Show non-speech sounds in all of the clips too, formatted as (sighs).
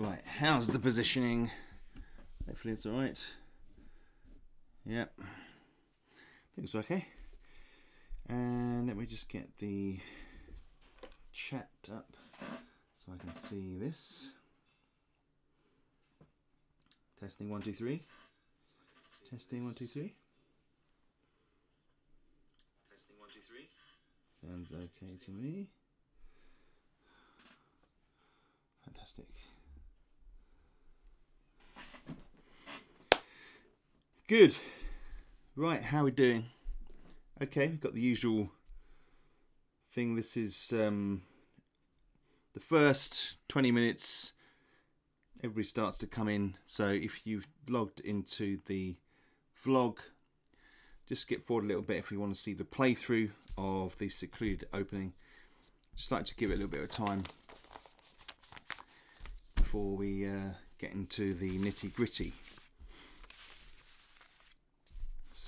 Right, how's the positioning? Hopefully it's alright. Yep. I think okay. And let me just get the chat up so I can see this. Testing one, two, three. Testing one, two, three. Testing one, two, three. Sounds okay to me. Fantastic. Good. Right, how are we doing? Okay, we've got the usual thing. This is um, the first 20 minutes. Everybody starts to come in. So if you've logged into the vlog, just skip forward a little bit if you want to see the playthrough of the secluded opening. Just like to give it a little bit of time before we uh, get into the nitty gritty.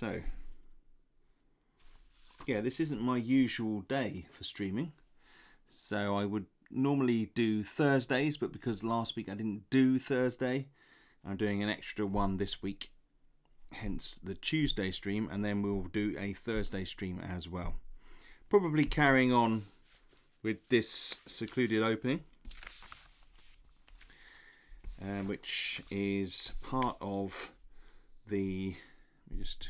So, yeah, this isn't my usual day for streaming. So I would normally do Thursdays, but because last week I didn't do Thursday, I'm doing an extra one this week. Hence the Tuesday stream, and then we'll do a Thursday stream as well. Probably carrying on with this secluded opening, um, which is part of the. Let me just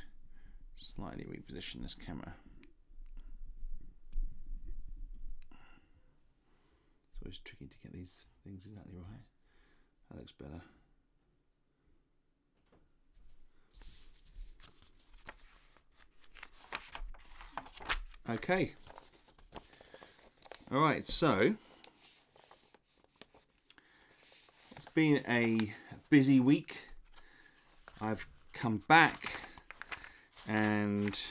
slightly reposition this camera. It's always tricky to get these things exactly right. That looks better. Okay. All right, so it's been a busy week. I've come back and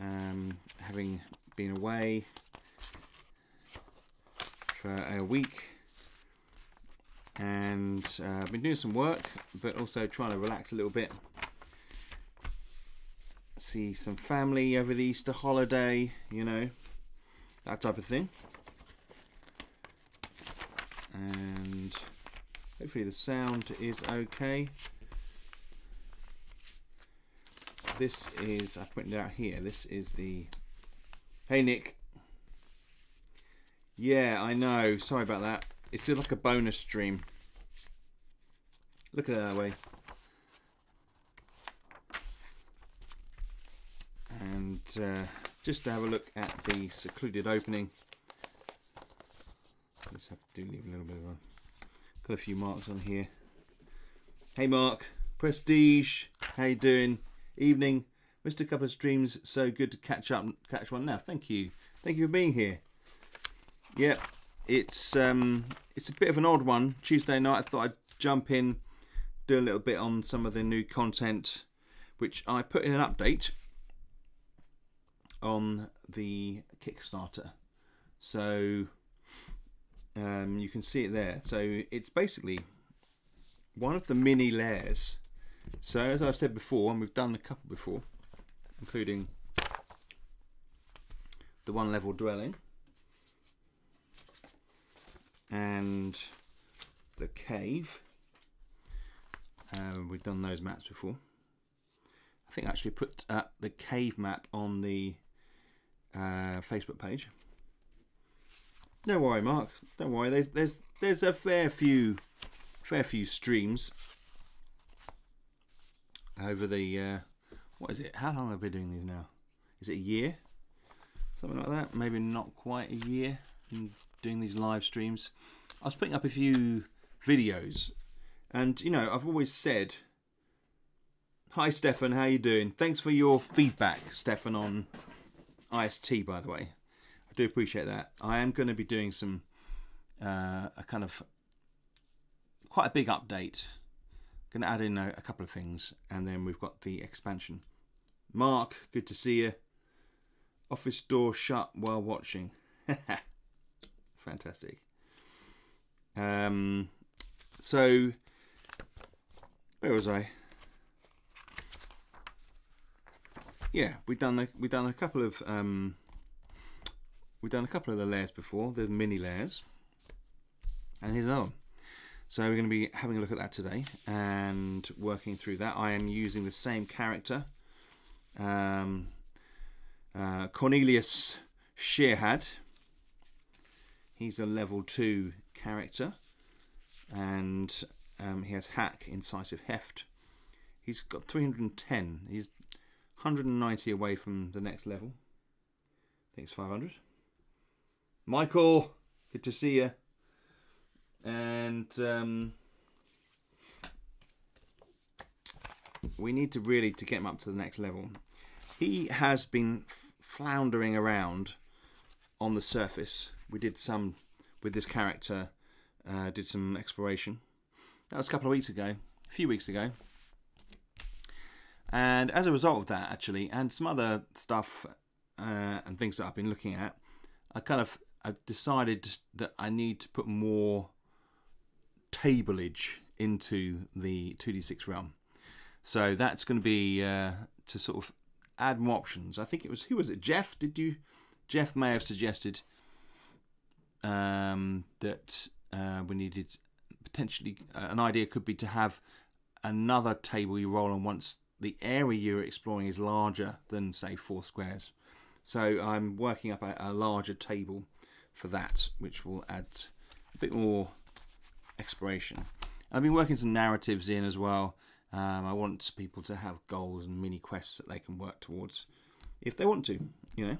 um, having been away for a week and uh, been doing some work but also trying to relax a little bit. See some family over the Easter holiday you know that type of thing. And hopefully the sound is okay this is, I put it out here, this is the, hey Nick. Yeah, I know, sorry about that. It's like a bonus stream. Look at it that way. And uh, just to have a look at the secluded opening. Just have to leave a little bit of a, got a few marks on here. Hey Mark, Prestige, how you doing? Evening. Mr. of streams, so good to catch up, catch one now. Thank you, thank you for being here. Yep, it's um, it's a bit of an odd one. Tuesday night, I thought I'd jump in, do a little bit on some of the new content, which I put in an update on the Kickstarter. So um, you can see it there. So it's basically one of the mini lairs so as I've said before, and we've done a couple before, including the one level dwelling and the cave. Uh, we've done those maps before. I think I actually put uh, the cave map on the uh, Facebook page. Don't worry, Mark. Don't worry. There's there's there's a fair few fair few streams over the uh, what is it? How long have we been doing these now? Is it a year? Something like that. Maybe not quite a year in doing these live streams. I was putting up a few videos, and you know I've always said, "Hi Stefan, how you doing? Thanks for your feedback, Stefan on IST. By the way, I do appreciate that. I am going to be doing some uh, a kind of quite a big update Going to add in a, a couple of things, and then we've got the expansion. Mark, good to see you. Office door shut while watching. (laughs) Fantastic. Um, so, where was I? Yeah, we've done a, we've done a couple of um, we've done a couple of the lairs before. There's mini lairs, and here's another one. So we're going to be having a look at that today and working through that. I am using the same character, um, uh, Cornelius Shearhad. He's a level 2 character and um, he has hack, incisive heft. He's got 310. He's 190 away from the next level. I think it's 500. Michael, good to see you. And um, we need to really to get him up to the next level. He has been floundering around on the surface. We did some with this character, uh, did some exploration. That was a couple of weeks ago, a few weeks ago. And as a result of that, actually, and some other stuff uh, and things that I've been looking at, I kind of I've decided that I need to put more tableage into the 2d6 realm. So that's going to be uh, to sort of add more options. I think it was who was it? Jeff? Did you? Jeff may have suggested um, that uh, we needed potentially uh, an idea could be to have another table you roll on once the area you're exploring is larger than say four squares. So I'm working up a, a larger table for that, which will add a bit more exploration. I've been working some narratives in as well. Um, I want people to have goals and mini quests that they can work towards if they want to, you know.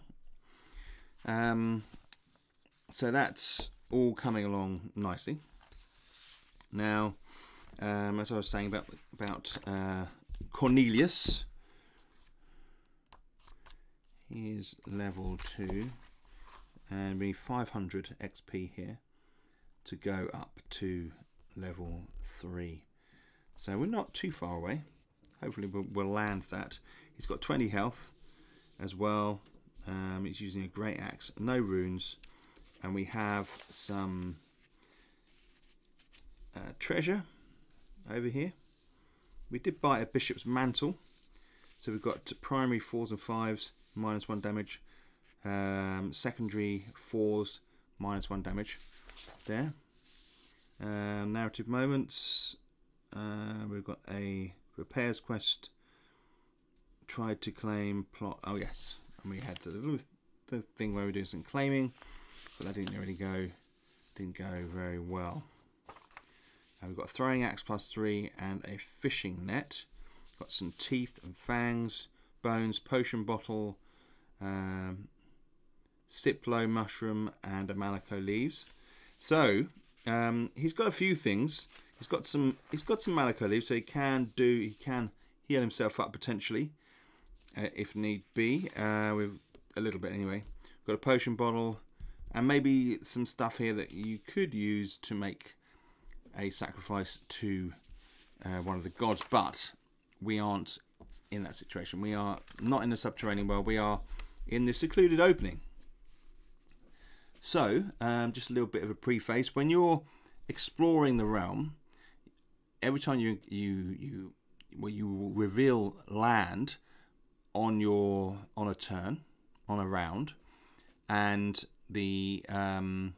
Um, so that's all coming along nicely. Now, um, as I was saying about about uh, Cornelius, he's level two, and we need 500 XP here to go up to level three. So we're not too far away. Hopefully we'll, we'll land that. He's got 20 health as well. Um, he's using a great axe, no runes, and we have some uh, treasure over here. We did buy a bishop's mantle, so we've got primary fours and fives, minus one damage, um, secondary fours, minus one damage. There. Uh, narrative moments. Uh, we've got a repairs quest. Tried to claim plot. Oh yes, and we had the little the thing where we do some claiming, but that didn't really go. Didn't go very well. And we've got a throwing axe plus three and a fishing net. Got some teeth and fangs, bones, potion bottle, um, mushroom, and a malachite leaves. So um, he's got a few things. He's got some. He's got some malachite leaves, so he can do. He can heal himself up potentially, uh, if need be. Uh, with a little bit anyway. Got a potion bottle, and maybe some stuff here that you could use to make a sacrifice to uh, one of the gods, but we aren't in that situation. We are not in the subterranean world. We are in the secluded opening. So, um, just a little bit of a preface. When you're exploring the realm, every time you you you well, you reveal land on your on a turn, on a round, and the um,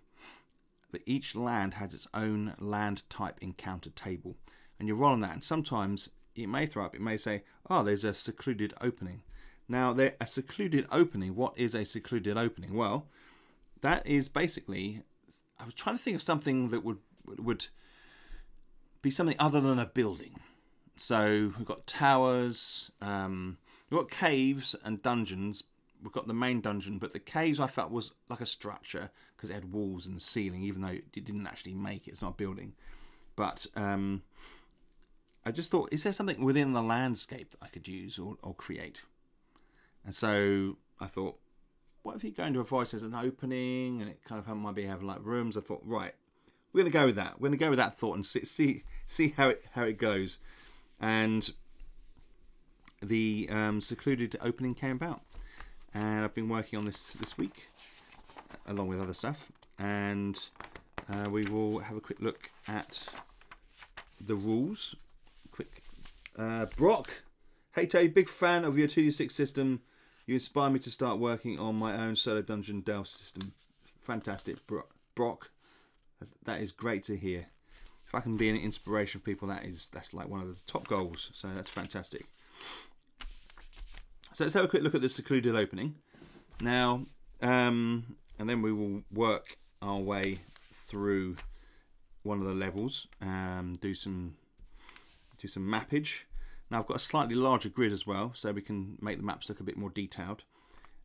that each land has its own land type encounter table. And you roll on that, and sometimes it may throw up, it may say, oh, there's a secluded opening. Now, there, a secluded opening, what is a secluded opening? Well, that is basically, I was trying to think of something that would, would be something other than a building. So we've got towers, um, we've got caves and dungeons, we've got the main dungeon, but the caves I felt was like a structure because it had walls and ceiling, even though it didn't actually make it. It's not a building. But um, I just thought, is there something within the landscape that I could use or, or create? And so I thought, what if you go into a forest as an opening and it kind of might be having like rooms? I thought, right, we're gonna go with that. We're gonna go with that thought and see see, see how it how it goes. And the um, secluded opening came about and I've been working on this this week along with other stuff and uh, we will have a quick look at the rules quick uh, Brock hey Tay big fan of your 2d6 system you inspire me to start working on my own solo dungeon delve system fantastic Brock that is great to hear if I can be an inspiration for people, that is that's like one of the top goals. So that's fantastic. So let's have a quick look at the secluded opening now, um, and then we will work our way through one of the levels, um, do some do some mappage. Now I've got a slightly larger grid as well, so we can make the maps look a bit more detailed,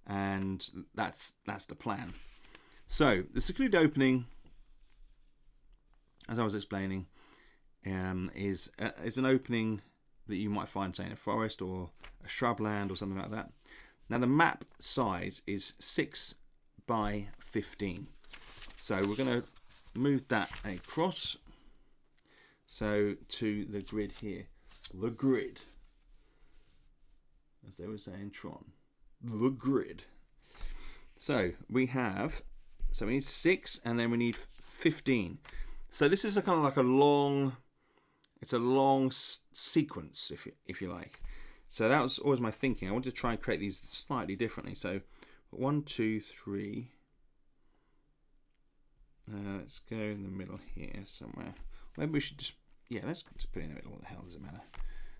and that's that's the plan. So the secluded opening, as I was explaining, um, is uh, is an opening that you might find, say, in a forest or a shrubland or something like that. Now the map size is 6 by 15. So we're going to move that across. So to the grid here. The grid. As they were saying Tron. The grid. So we have, so we need 6 and then we need 15. So this is a kind of like a long it's a long sequence, if you, if you like. So that was always my thinking. I wanted to try and create these slightly differently. So one, two, three. Uh, let's go in the middle here somewhere. Maybe we should just, yeah, let's just put it in the middle. What the hell does it matter?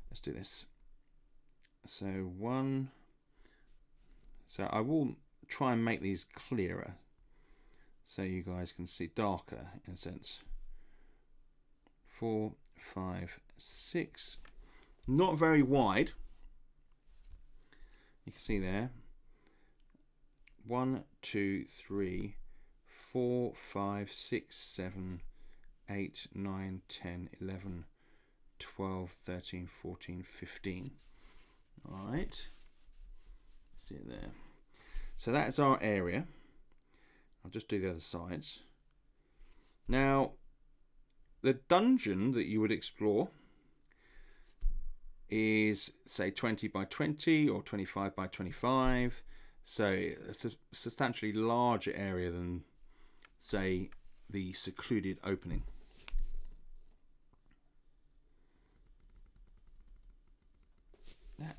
Let's do this. So one. So I will try and make these clearer so you guys can see darker in a sense. Four, five, six. Not very wide. You can see there. One, two, three, four, five, six, seven, nine, ten, eleven, twelve, thirteen, fourteen, fifteen. All right. See it there. So that's our area. I'll just do the other sides. Now, the dungeon that you would explore is say 20 by 20 or 25 by 25 so it's a substantially larger area than say the secluded opening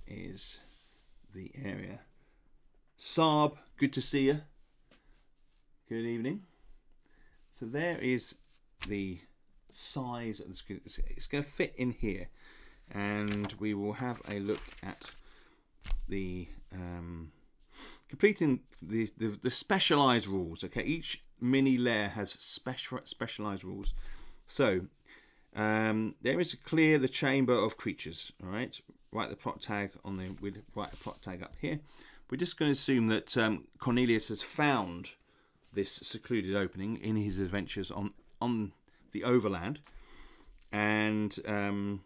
is the area Saab good to see you good evening so there is the size of the screen. It's going to fit in here, and we will have a look at the um, completing the, the, the specialized rules. Okay, each mini lair has special specialized rules. So um, there is clear the chamber of creatures. All right, write the plot tag on the. we write a plot tag up here. We're just going to assume that um, Cornelius has found this secluded opening in his adventures on on the overland, and um,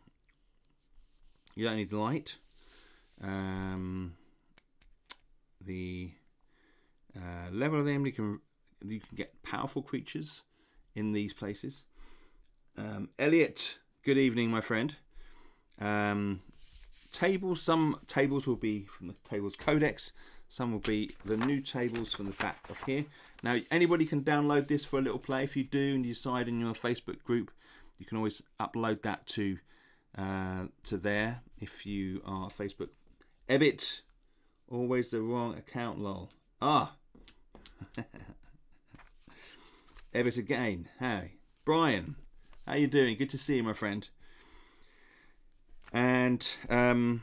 you don't need the light. Um, the uh, level of them you can you can get powerful creatures in these places. Um, Elliot, good evening, my friend. Um, tables, some tables will be from the tables codex, some will be the new tables from the back of here. Now, anybody can download this for a little play. If you do and you decide in your Facebook group, you can always upload that to uh, to there if you are Facebook. Ebit, always the wrong account, lol. Ah, (laughs) Ebit again. Hey, Brian, how you doing? Good to see you, my friend. And um,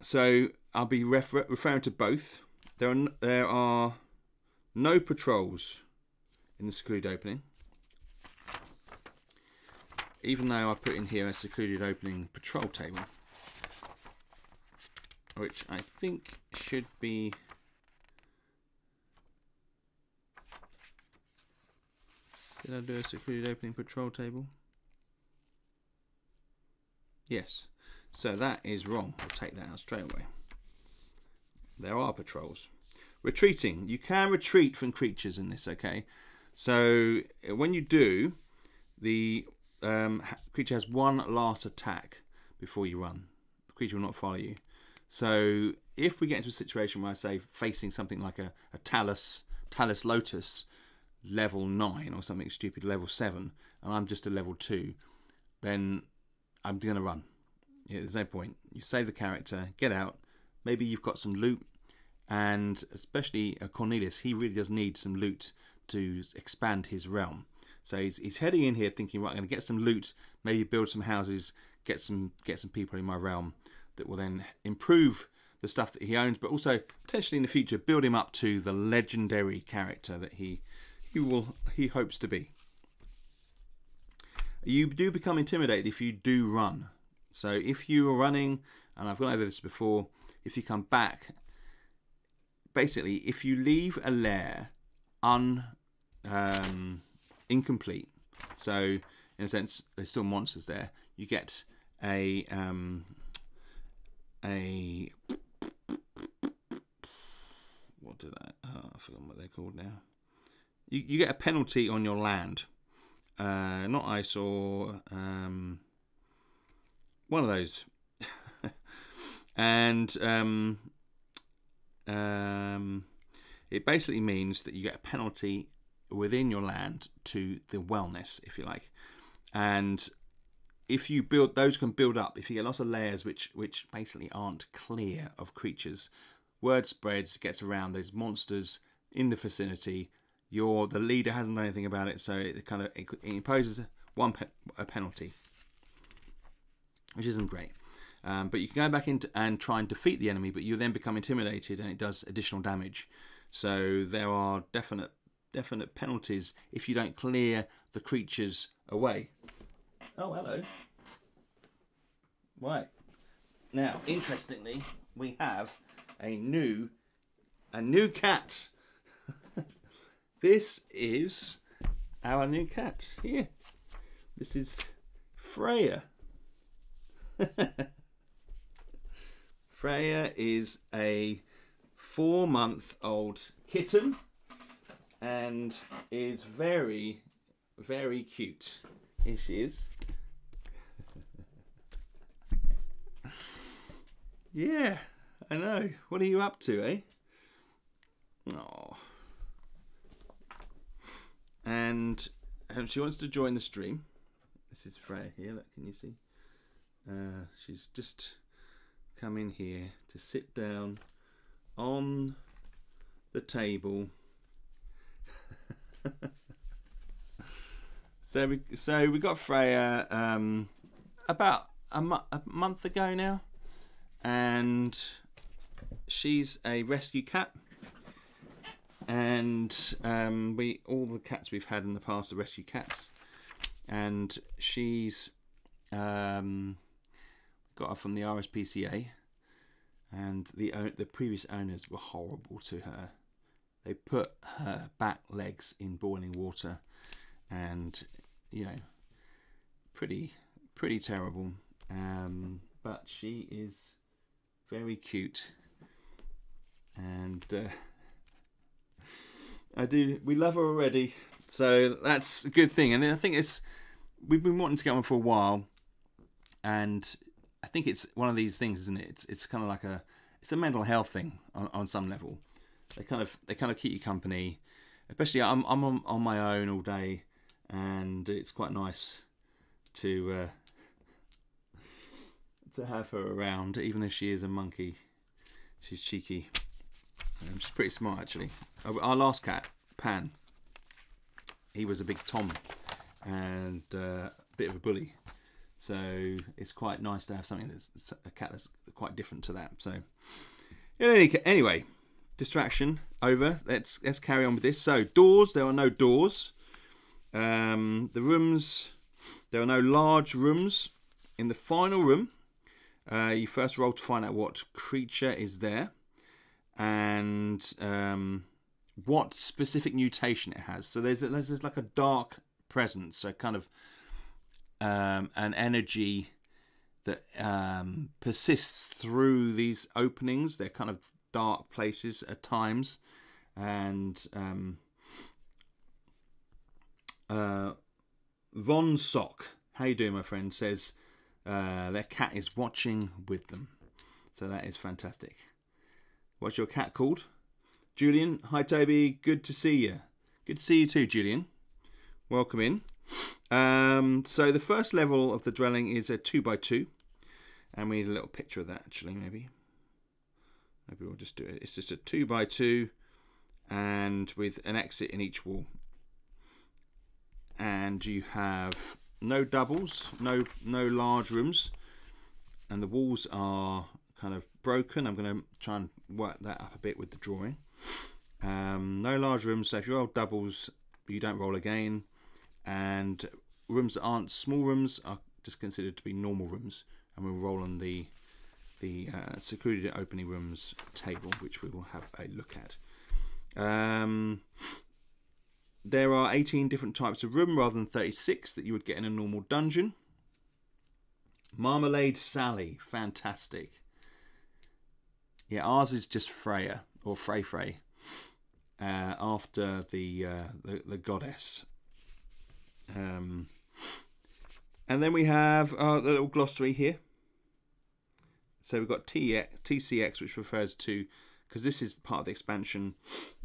so I'll be refer referring to both. There are there are no patrols in the secluded opening. Even though I put in here a secluded opening patrol table. Which I think should be... Did I do a secluded opening patrol table? Yes. So that is wrong. I'll take that out straight away. There are patrols. Retreating. You can retreat from creatures in this, okay? So when you do, the um, creature has one last attack before you run. The creature will not follow you. So if we get into a situation where I say facing something like a, a Talus, Talus Lotus level 9 or something stupid, level 7, and I'm just a level 2, then I'm going to run. Yeah, there's no point. You save the character, get out. Maybe you've got some loot, and especially uh, Cornelius, he really does need some loot to expand his realm. So he's, he's heading in here thinking, right, I'm going to get some loot, maybe build some houses, get some get some people in my realm that will then improve the stuff that he owns, but also potentially in the future build him up to the legendary character that he he will he hopes to be. You do become intimidated if you do run. So if you are running, and I've gone over this before, if you come back, basically if you leave a lair un um, incomplete, so in a sense there's still monsters there, you get a um, a what did I? Oh, I forgot what they're called now. You you get a penalty on your land. Uh, not eyesore. Um, one of those. (laughs) and um, um, it basically means that you get a penalty within your land to the wellness, if you like. And if you build those can build up if you get lots of lairs which which basically aren't clear of creatures word spreads gets around there's monsters in the vicinity you're the leader hasn't done anything about it so it kind of it, imposes one pe a penalty which isn't great um, but you can go back in and try and defeat the enemy but you then become intimidated and it does additional damage so there are definite definite penalties if you don't clear the creatures away Oh, hello. Right. Now, interestingly, we have a new a new cat. This is our new cat here. This is Freya. (laughs) Freya is a four month old kitten and is very, very cute. Here she is. (laughs) Yeah, I know. What are you up to, eh? Oh. And um, she wants to join the stream. This is Freya here. Look, can you see? Uh, she's just come in here to sit down on the table. (laughs) so we so we got Freya um, about a, mo a month ago now and she's a rescue cat and um, we all the cats we've had in the past are rescue cats. And she's um, got her from the RSPCA and the the previous owners were horrible to her. They put her back legs in boiling water and you know pretty pretty terrible. Um, but she is very cute. And uh, I do we love her already so that's a good thing and I think it's we've been wanting to get one for a while and I think it's one of these things isn't it it's, it's kind of like a it's a mental health thing on, on some level they kind of they kind of keep you company especially I'm, I'm on, on my own all day and it's quite nice to uh, to have her around, even if she is a monkey. She's cheeky. Um, she's pretty smart, actually. Our last cat, Pan, he was a big Tom and uh, a bit of a bully. So it's quite nice to have something that's a cat that's quite different to that. So anyway, distraction over. Let's let's carry on with this. So doors, there are no doors. Um, the rooms, there are no large rooms. In the final room, uh, you first roll to find out what creature is there and um, what specific mutation it has. So there's, there's, there's like a dark presence, a kind of um, an energy that um, persists through these openings. They're kind of dark places at times, and um, uh, Von Sock, how you doing, my friend? Says uh, their cat is watching with them. So that is fantastic. What's your cat called? Julian. Hi, Toby. Good to see you. Good to see you too, Julian. Welcome in. Um, so the first level of the dwelling is a 2 by 2 And we need a little picture of that, actually, maybe. Maybe we'll just do it. It's just a 2 by 2 and with an exit in each wall. and you have no doubles, no no large rooms, and the walls are kind of broken. I'm going to try and work that up a bit with the drawing. Um, no large rooms, so if you roll doubles, you don't roll again. And rooms that aren't small rooms are just considered to be normal rooms, and we'll roll on the the uh, secluded opening rooms table, which we will have a look at. Um, there are 18 different types of room rather than 36 that you would get in a normal dungeon. Marmalade Sally, fantastic. Yeah, ours is just Freya or Frey Frey uh, after the, uh, the, the goddess. Um, and then we have uh, the little glossary here. So we've got TCX, which refers to because this is part of the expansion.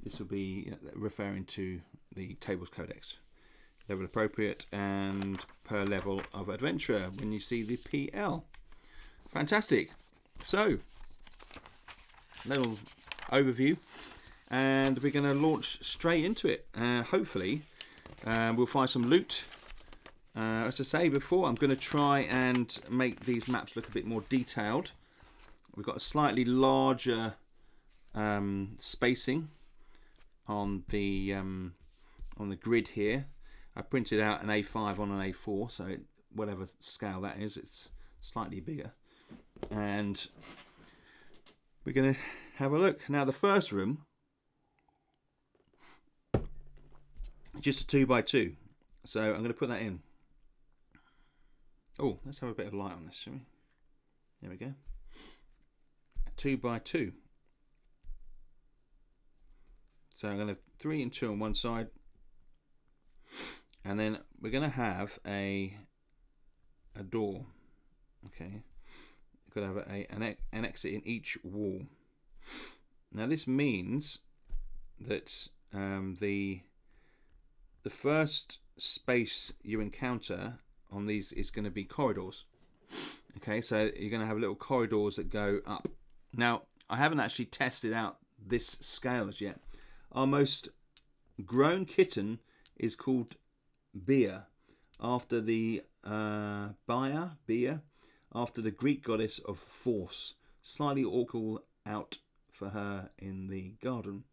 This will be referring to the tables codex level appropriate and per level of adventure when you see the PL. Fantastic. So, little overview, and we're going to launch straight into it. Uh, hopefully, uh, we'll find some loot. Uh, as I say before, I'm going to try and make these maps look a bit more detailed. We've got a slightly larger um, spacing on the um, on the grid here. I printed out an A5 on an A4, so it, whatever scale that is, it's slightly bigger. And we're going to have a look. Now, the first room, just a 2 by 2 So I'm going to put that in. Oh, let's have a bit of light on this, shall we? There we go. 2 by 2 So I'm going to have 3 and 2 on one side, and then we're going to have a a door okay to have a, an, an exit in each wall. Now this means that um, the the first space you encounter on these is going to be corridors. Okay so you're going to have little corridors that go up. Now I haven't actually tested out this scale as yet. Our most grown kitten is called Bia, after the uh, Bia, Bia, after the Greek goddess of force. Slightly awkward out for her in the garden.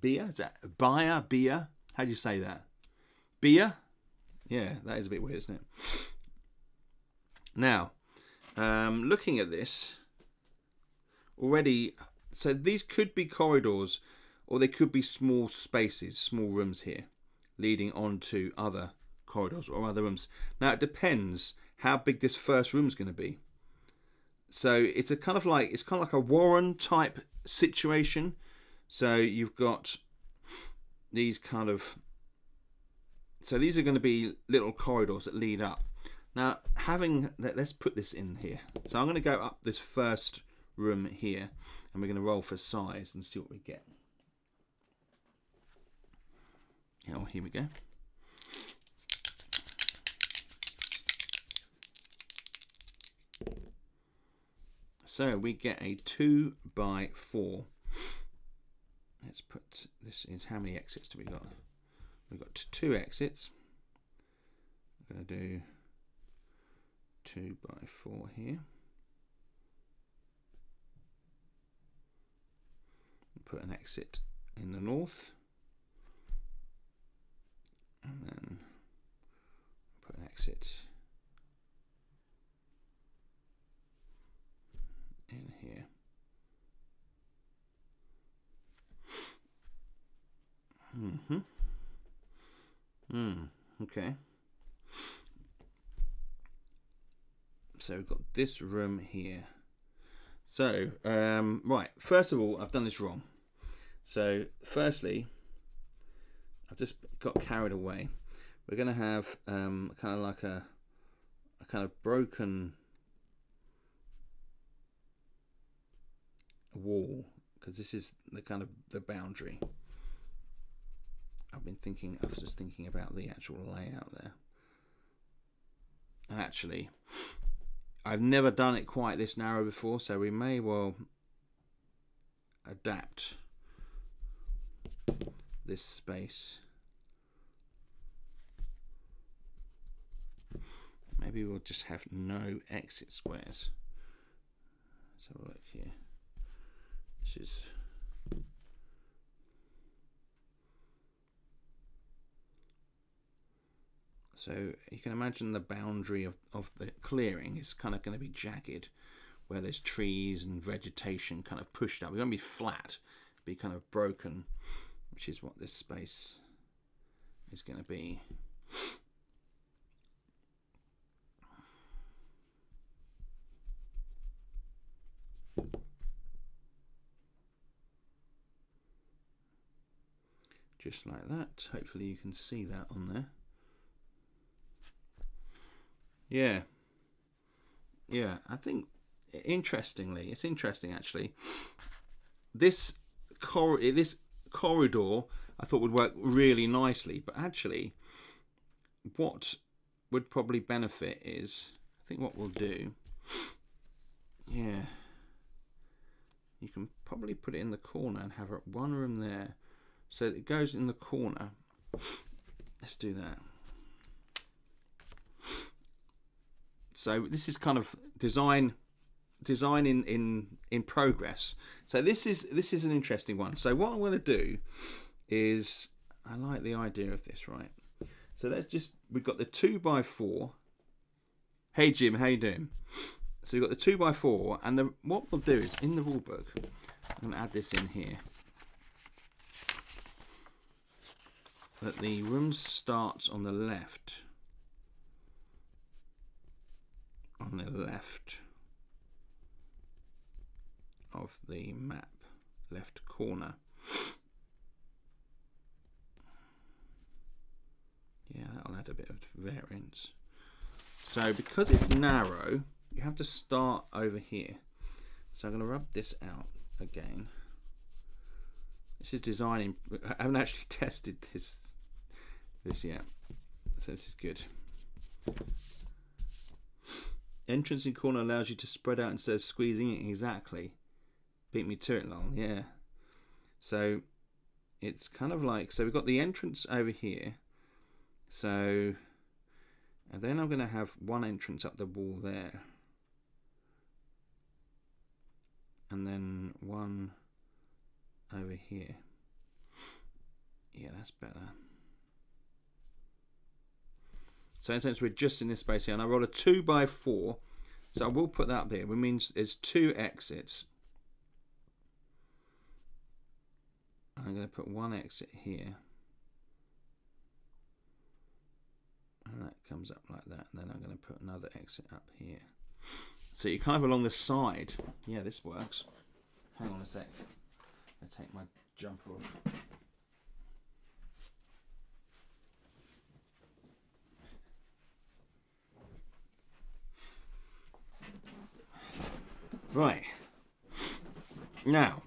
Bia, is that Bia, Bia? How do you say that? Bia? Yeah, that is a bit weird, isn't it? Now, um, looking at this, already, so these could be corridors or they could be small spaces, small rooms here leading on to other corridors or other rooms. Now it depends how big this first room is going to be. So it's a kind of like it's kind of like a Warren type situation. So you've got these kind of so these are going to be little corridors that lead up. Now having let's put this in here. So I'm going to go up this first room here and we're going to roll for size and see what we get. Oh, here we go. So we get a 2 by 4 Let's put this is how many exits do we got? We've got two exits. I'm going to do 2 by 4 here. Put an exit in the north and then put an exit in here. Mm-hmm. Hmm. Okay. So we've got this room here. So, um, right, first of all, I've done this wrong. So, firstly, I've just got carried away. We're going to have um, kind of like a, a kind of broken wall because this is the kind of the boundary. I've been thinking, I was just thinking about the actual layout there. And actually, I've never done it quite this narrow before, so we may well adapt this space. Maybe we'll just have no exit squares. Let's have a look here. This is So you can imagine the boundary of, of the clearing is kind of going to be jagged where there's trees and vegetation kind of pushed up. It's going to be flat, be kind of broken, which is what this space is going to be. Just like that. Hopefully you can see that on there. Yeah. Yeah, I think interestingly, it's interesting actually. This cor this corridor I thought would work really nicely, but actually what would probably benefit is I think what we'll do yeah you can probably put it in the corner and have one room there so it goes in the corner let's do that So this is kind of design design in, in in progress. So this is this is an interesting one. So what I'm going to do is I like the idea of this, right? So let's just we've got the two by four. Hey Jim, how you doing? So we've got the two by four, and the what we'll do is in the rule book, I'm going to add this in here. That the room starts on the left on the left of the map, left corner. Yeah, that'll add a bit of variance. So because it's narrow, you have to start over here. So I'm going to rub this out again. This is designing. (laughs) I haven't actually (laughs) tested this this yet, so this is good. Entrance in corner allows you to spread out instead of squeezing it. Exactly. Beat me to it, long. Yeah. So it's kind of like so we've got the entrance over here. So and then I'm going to have one entrance up the wall there. And then one over here. Yeah, that's better. So in a sense, we're just in this space here. And I roll a 2 by 4 So I will put that there, which means there's two exits. I'm going to put one exit here. And that comes up like that. And then I'm going to put another exit up here. So you're kind of along the side. Yeah, this works. Hang on a sec. I take my jumper off. Right. Now,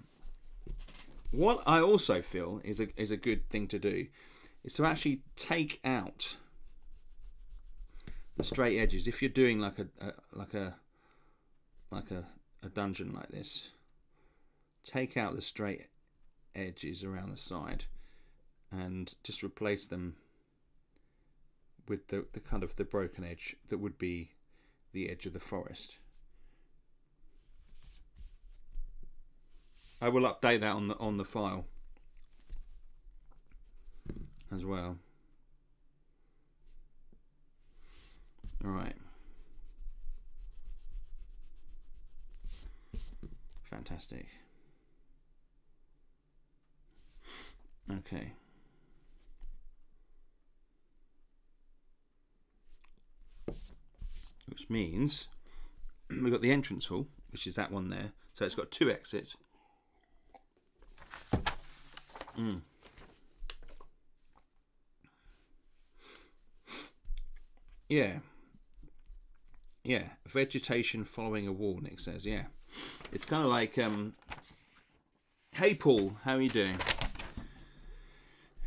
what I also feel is a, is a good thing to do is to actually take out the straight edges. If you're doing like a, a like a like a, a dungeon like this, take out the straight edges around the side and just replace them with the, the kind of the broken edge that would be the edge of the forest. I will update that on the on the file as well. All right. Fantastic. Okay. Which means (clears throat) we've got the entrance hall, which is that one there. So it's got two exits. Mm. Yeah. Yeah, vegetation following a wall, Nick says. Yeah. It's kind of like, um, hey, Paul, how are you doing?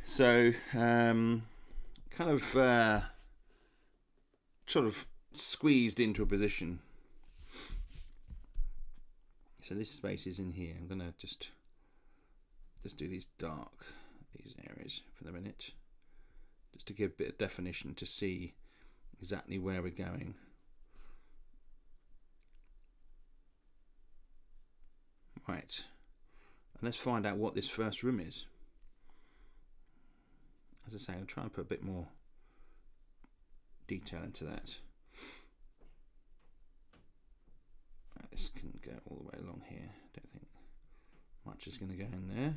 So, um, kind of uh, sort of squeezed into a position. So this space is in here. I'm going to just just do these dark, these areas for the minute, just to give a bit of definition to see exactly where we're going. Right, and let's find out what this first room is. As I say, I'll try and put a bit more detail into that. This can go all the way along here. I Don't think much is going to go in there.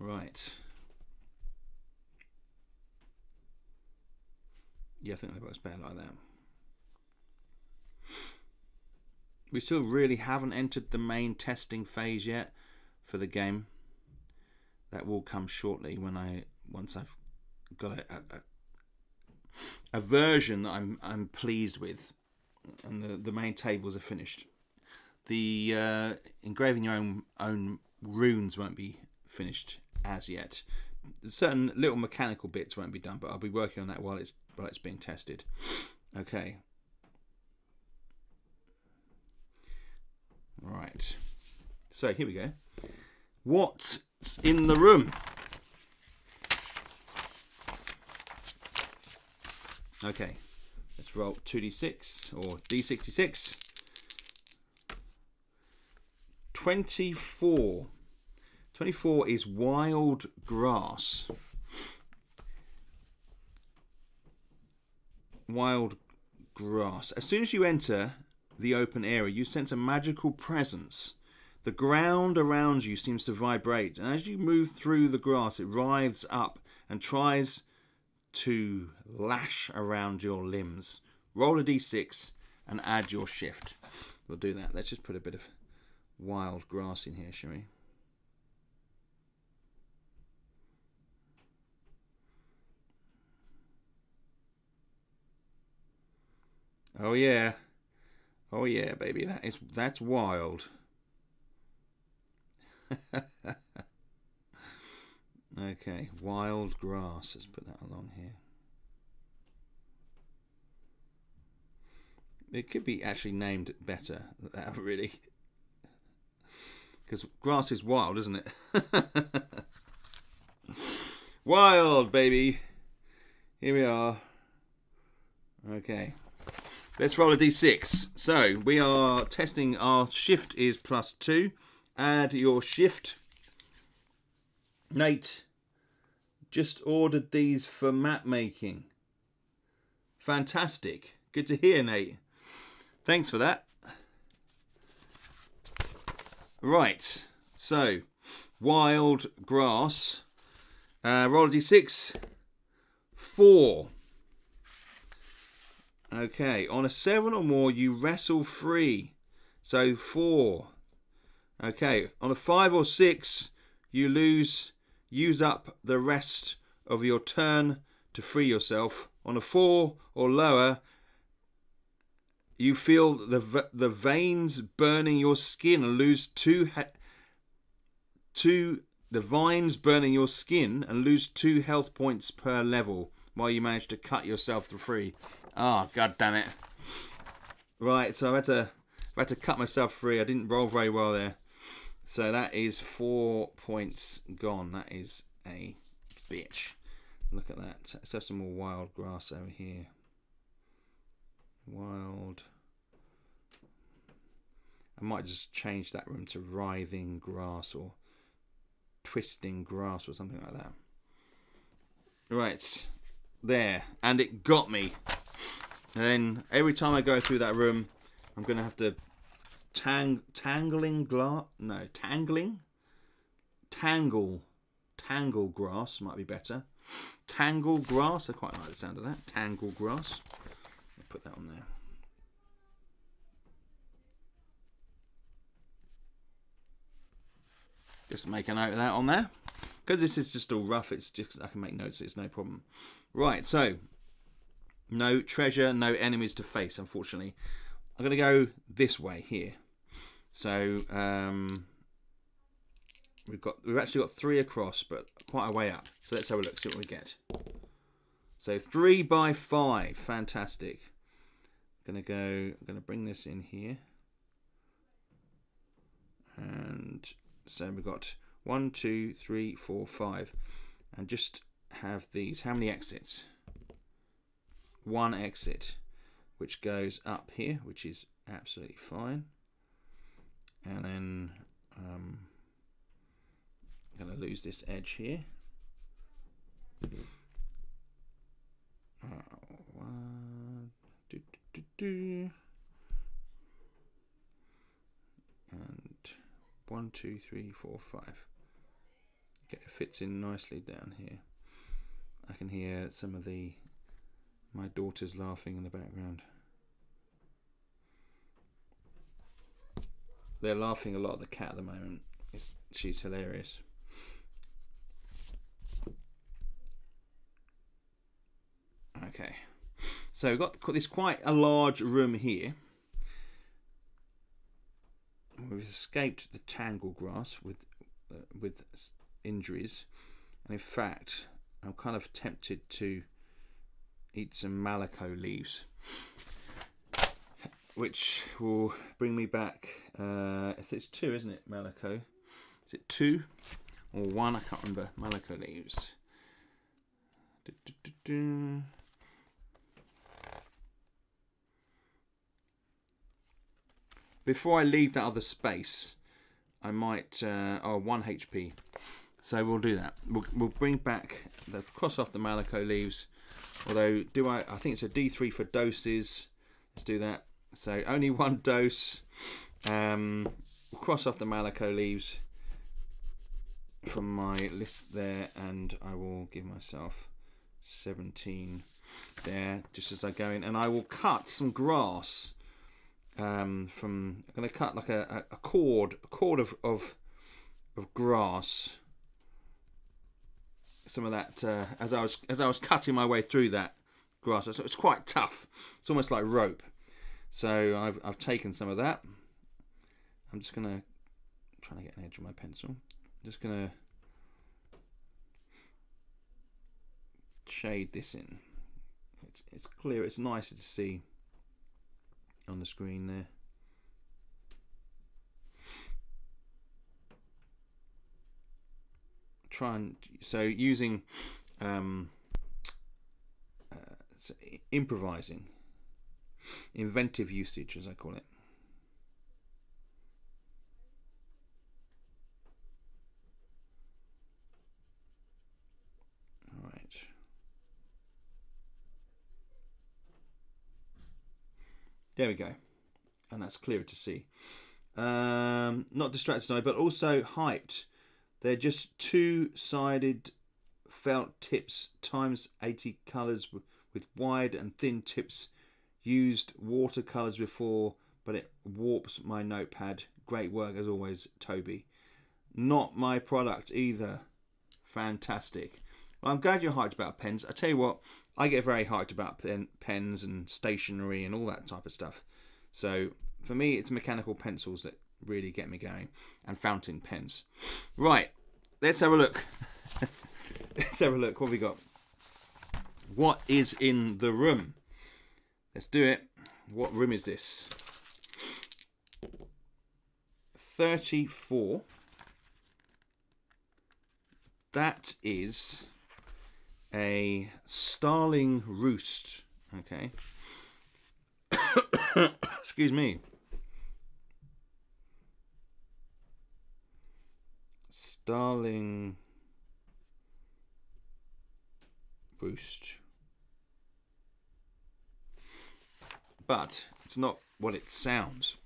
Right. Yeah, I think that works better like that. We still really haven't entered the main testing phase yet for the game. That will come shortly when I once I've got a, a, a version that I'm I'm pleased with, and the the main tables are finished. The uh, engraving your own own runes won't be finished as yet. Certain little mechanical bits won't be done, but I'll be working on that while it's while it's being tested. Okay. Right. So here we go. What's in the room? Okay. Let's roll 2d6 or d66. 24. 24 is wild grass. Wild grass. As soon as you enter the open area, you sense a magical presence. The ground around you seems to vibrate, and as you move through the grass, it writhes up and tries to lash around your limbs. Roll a d6 and add your shift. We'll do that. Let's just put a bit of wild grass in here, shall we? Oh yeah. Oh yeah, baby. That is that's wild. (laughs) okay, wild grass. Let's put that along here. It could be actually named better. That (laughs) really, because grass is wild, isn't it? (laughs) wild, baby. Here we are. Okay. Let's roll a d6. So we are testing our shift is plus two. Add your shift. Nate just ordered these for map making. Fantastic. Good to hear, Nate. Thanks for that. Right. So, wild grass. Uh, roll a d6. Four. Okay, on a seven or more, you wrestle free. So four. Okay, on a five or six, you lose, use up the rest of your turn to free yourself. On a four or lower, you feel the the veins burning your skin and lose two two the vines burning your skin and lose two health points per level while you manage to cut yourself free. Oh, god damn it. Right, so I had to I had to cut myself free. I didn't roll very well there. So that is four points gone. That is a bitch. Look at that. Let's have some more wild grass over here. Wild. I might just change that room to writhing grass or twisting grass or something like that. Right. There. And it got me. And then every time I go through that room, I'm going to have to tang tangling glass. No, tangling. Tangle. Tangle grass might be better. Tangle grass. I quite like the sound of that. Tangle grass. I'll put that on there. Just make a note of that on there. Because this is just all rough, it's just I can make notes, it's no problem. Right, so no treasure, no enemies to face, unfortunately. I'm going to go this way here. So um, we've got we've actually got three across, but quite a way up. So let's have a look, see what we get. So three by five, fantastic. I'm gonna go. I'm gonna bring this in here, and so we've got one, two, three, four, five, and just have these. How many exits? One exit which goes up here which is absolutely fine and then um, I'm going to lose this edge here. Uh, do, do, do, and one, two, three, four, five. Okay, it fits in nicely down here. I can hear some of the my daughters laughing in the background. They're laughing a lot at the cat at the moment. It's, she's hilarious. Okay, so we've got this quite a large room here. We've escaped the tangle grass with uh, with injuries, and in fact, I'm kind of tempted to eat some Malaco leaves, which will bring me back. Uh, if it's two, isn't it? Malaco. Is it two or one? I can't remember. Malaco leaves. Du, du, du, Before I leave that other space, I might. Uh, oh, one HP. So we'll do that. We'll, we'll bring back the cross off the Malaco leaves. Although, do I? I think it's a D3 for doses. Let's do that. So only one (laughs) dose. Um, we'll cross off the Malaco leaves from my list there, and I will give myself 17 there, just as I go in, and I will cut some grass um, from. I'm going to cut like a, a cord, a cord of of of grass some of that uh, as I was as I was cutting my way through that grass. So it's quite tough. It's almost like rope. So I've I've taken some of that. I'm just gonna try to get an edge of my pencil. I'm just gonna shade this in. It's it's clear. It's nicer to see on the screen there. Try and so using um, uh, so improvising, inventive usage, as I call it. All right. There we go, and that's clearer to see. Um, not distracted, but also hyped they're just two-sided felt tips times 80 colours with wide and thin tips. Used watercolours before, but it warps my notepad. Great work as always, Toby. Not my product either. Fantastic. Well, I'm glad you're hyped about pens. I tell you what, I get very hyped about pen, pens and stationery and all that type of stuff. So for me, it's mechanical pencils that really get me going, and fountain pens. Right, let's have a look. (laughs) let's have a look. What we got? What is in the room? Let's do it. What room is this? 34. That is a starling roost. Okay. (coughs) Excuse me. Starling Roost. But it's not what it sounds.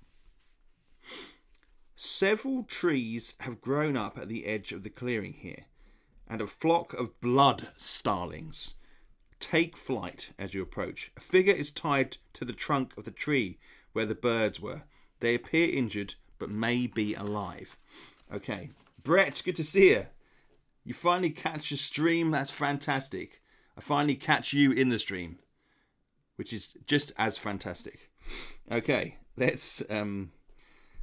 Several trees have grown up at the edge of the clearing here, and a flock of blood starlings take flight as you approach. A figure is tied to the trunk of the tree where the birds were. They appear injured, but may be alive. Okay, Brett, good to see you. You finally catch a stream. That's fantastic. I finally catch you in the stream, which is just as fantastic. Okay, let's. Um,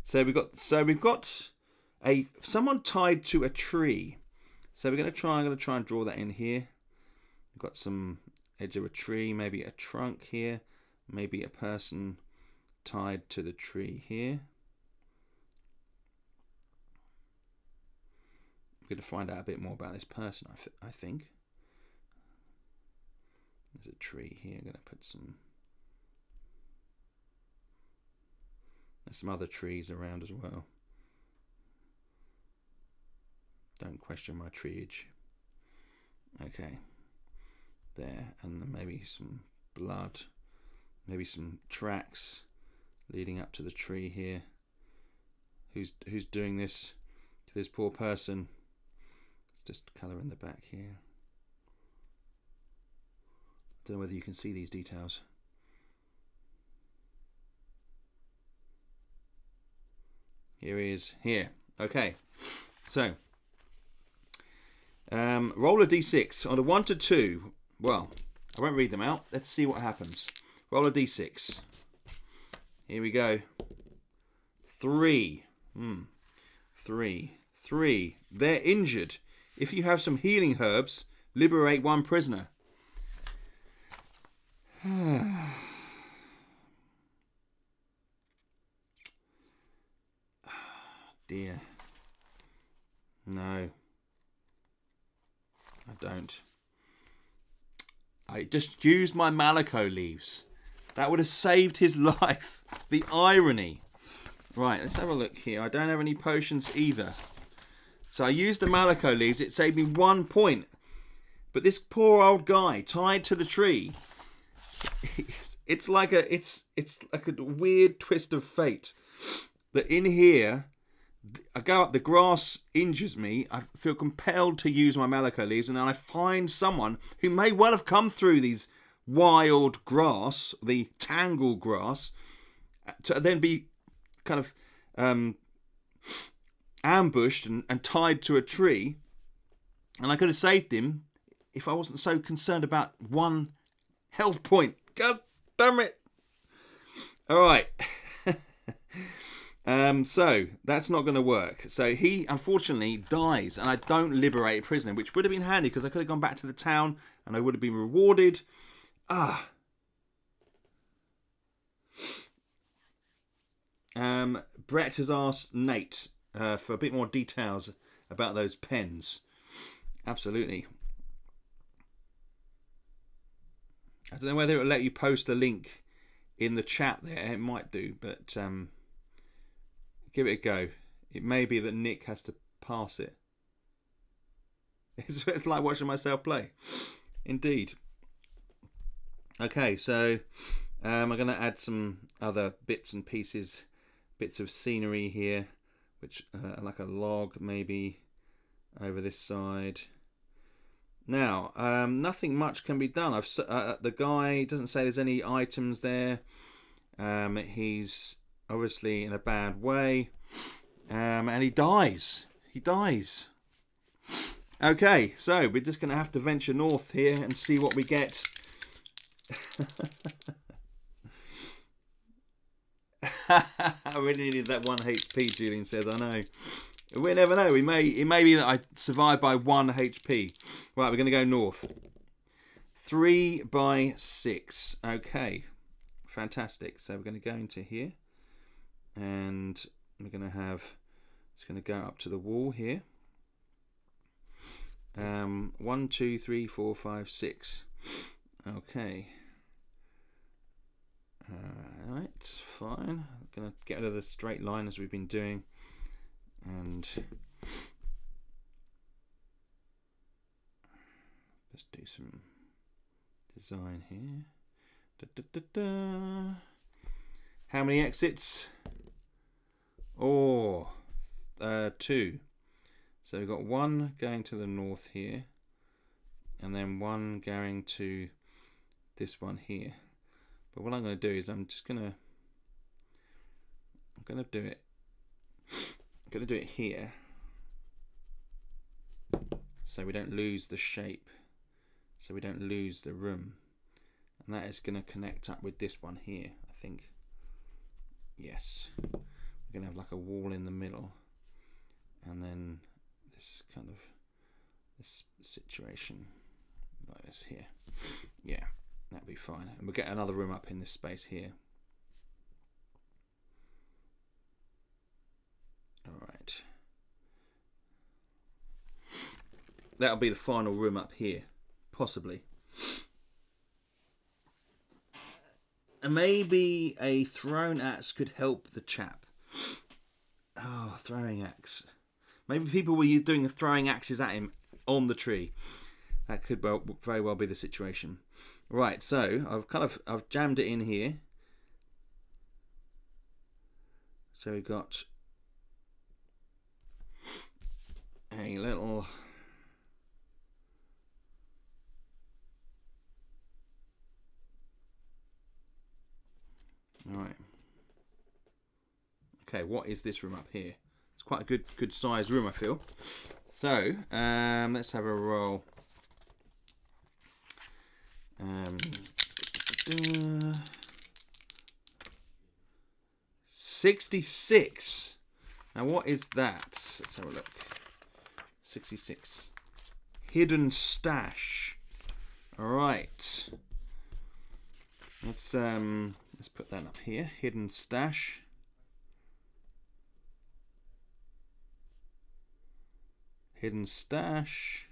so we've got. So we've got a someone tied to a tree. So we're gonna try. I'm gonna try and draw that in here. We've got some edge of a tree, maybe a trunk here, maybe a person tied to the tree here. Going to find out a bit more about this person, I, I think. There's a tree here. I'm going to put some... There's some other trees around as well. Don't question my treeage. Okay. There, and maybe some blood, maybe some tracks leading up to the tree here. Who's who's doing this to this poor person? Just colour in the back here. I Don't know whether you can see these details. Here he is. Here. Okay. So, um, roll a d6 on a 1 to 2. Well, I won't read them out. Let's see what happens. Roll a d6. Here we go. 3. Hmm. 3. 3. They're injured. If you have some healing herbs, liberate one prisoner. (sighs) Dear. No. I don't. I just used my Malachor leaves. That would have saved his (laughs) life. The irony. Right, let's have a look here. I don't have any potions either. So I used the Malachor leaves. It saved me one point. But this poor old guy tied to the tree. (laughs) It's like a it's it's like a weird twist of fate. That in here I go up, the grass injures me. I feel compelled to use my Malachor leaves, and then I find someone who may well have come through these wild grass, the tangle grass, to then be kind of um, ambushed and, and tied to a tree. And I could have saved him if I wasn't so concerned about one health point. God damn it. All right. (laughs) Um, so that's not going to work. So he unfortunately dies, and I don't liberate a prisoner, which would have been handy because I could have gone back to the town and I would have been rewarded. Ah. Um, Brett has asked Nate uh, for a bit more details about those pens. Absolutely. I don't know whether it'll let you post a link in the chat there. It might do, but um, give it a go. It may be that Nick has to pass it. (laughs) It's, it's like watching myself play. Indeed. Okay, so um, I'm going to add some other bits and pieces, bits of scenery here, which uh, like a log maybe over this side. Now, um, nothing much can be done. I've uh, the guy doesn't say there's any items there. Um, he's obviously in a bad way. Um, and he dies. He dies. Okay, so we're just going to have to venture north here and see what we get. (laughs) (laughs) I really needed that one HP, Julian says, I know. We never know. We may it may be that I survive by one HP. Right, we're gonna go north. Three by six. Okay. Fantastic. So we're gonna go into here and we're going to have it's going to go up to the wall here um, one two three four five six okay all right fine I'm going to get rid of the straight line as we've been doing and let's do some design here da, da, da, how many exits or uh, two. So we've got one going to the north here, and then one going to this one here. But what I'm going to do is I'm just going to I'm going to do it. I'm going to do it here, so we don't lose the shape, so we don't lose the room, and that is going to connect up with this one here. I think. Yes we're going to have like a wall in the middle and then this kind of this situation like this here yeah that'd be fine and we'll get another room up in this space here all right that'll be the final room up here possibly and maybe a thrown axe could help the chap Oh, throwing axe. Maybe people were doing throwing axes at him on the tree. That could well, very well be the situation. Right, so I've kind of I've jammed it in here. So we've got a little All right. Okay, what is this room up here? It's quite a good good sized room, I feel. So, um, let's have a roll. Um, 66. Now, what is that? Let's have a look. 66. Hidden stash. All right. Let's um let's put that up here. Hidden stash. Hidden stash.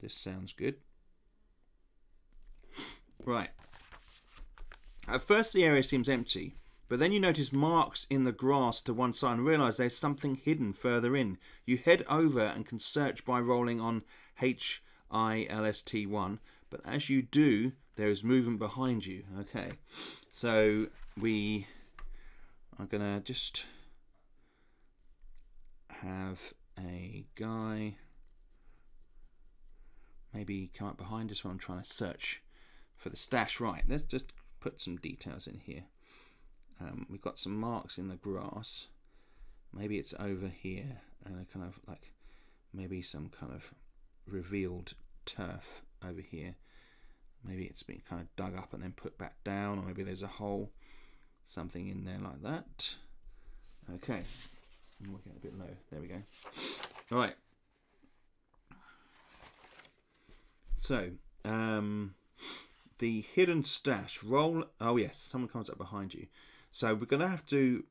This sounds good. Right. At first the area seems empty, but then you notice marks in the grass to one side and realise there's something hidden further in. You head over and can search by rolling on HILST1, but as you do, there is movement behind you. Okay, so we are going to just have a guy maybe come up behind us when I'm trying to search for the stash. Right, let's just put some details in here. Um, we've got some marks in the grass. Maybe it's over here and a kind of like maybe some kind of revealed turf over here. Maybe it's been kind of dug up and then put back down, or maybe there's a hole, something in there like that. Okay, we'll get a bit low. There we go. All right. So, um, the hidden stash roll. Oh yes, someone comes up behind you. So we're going to have to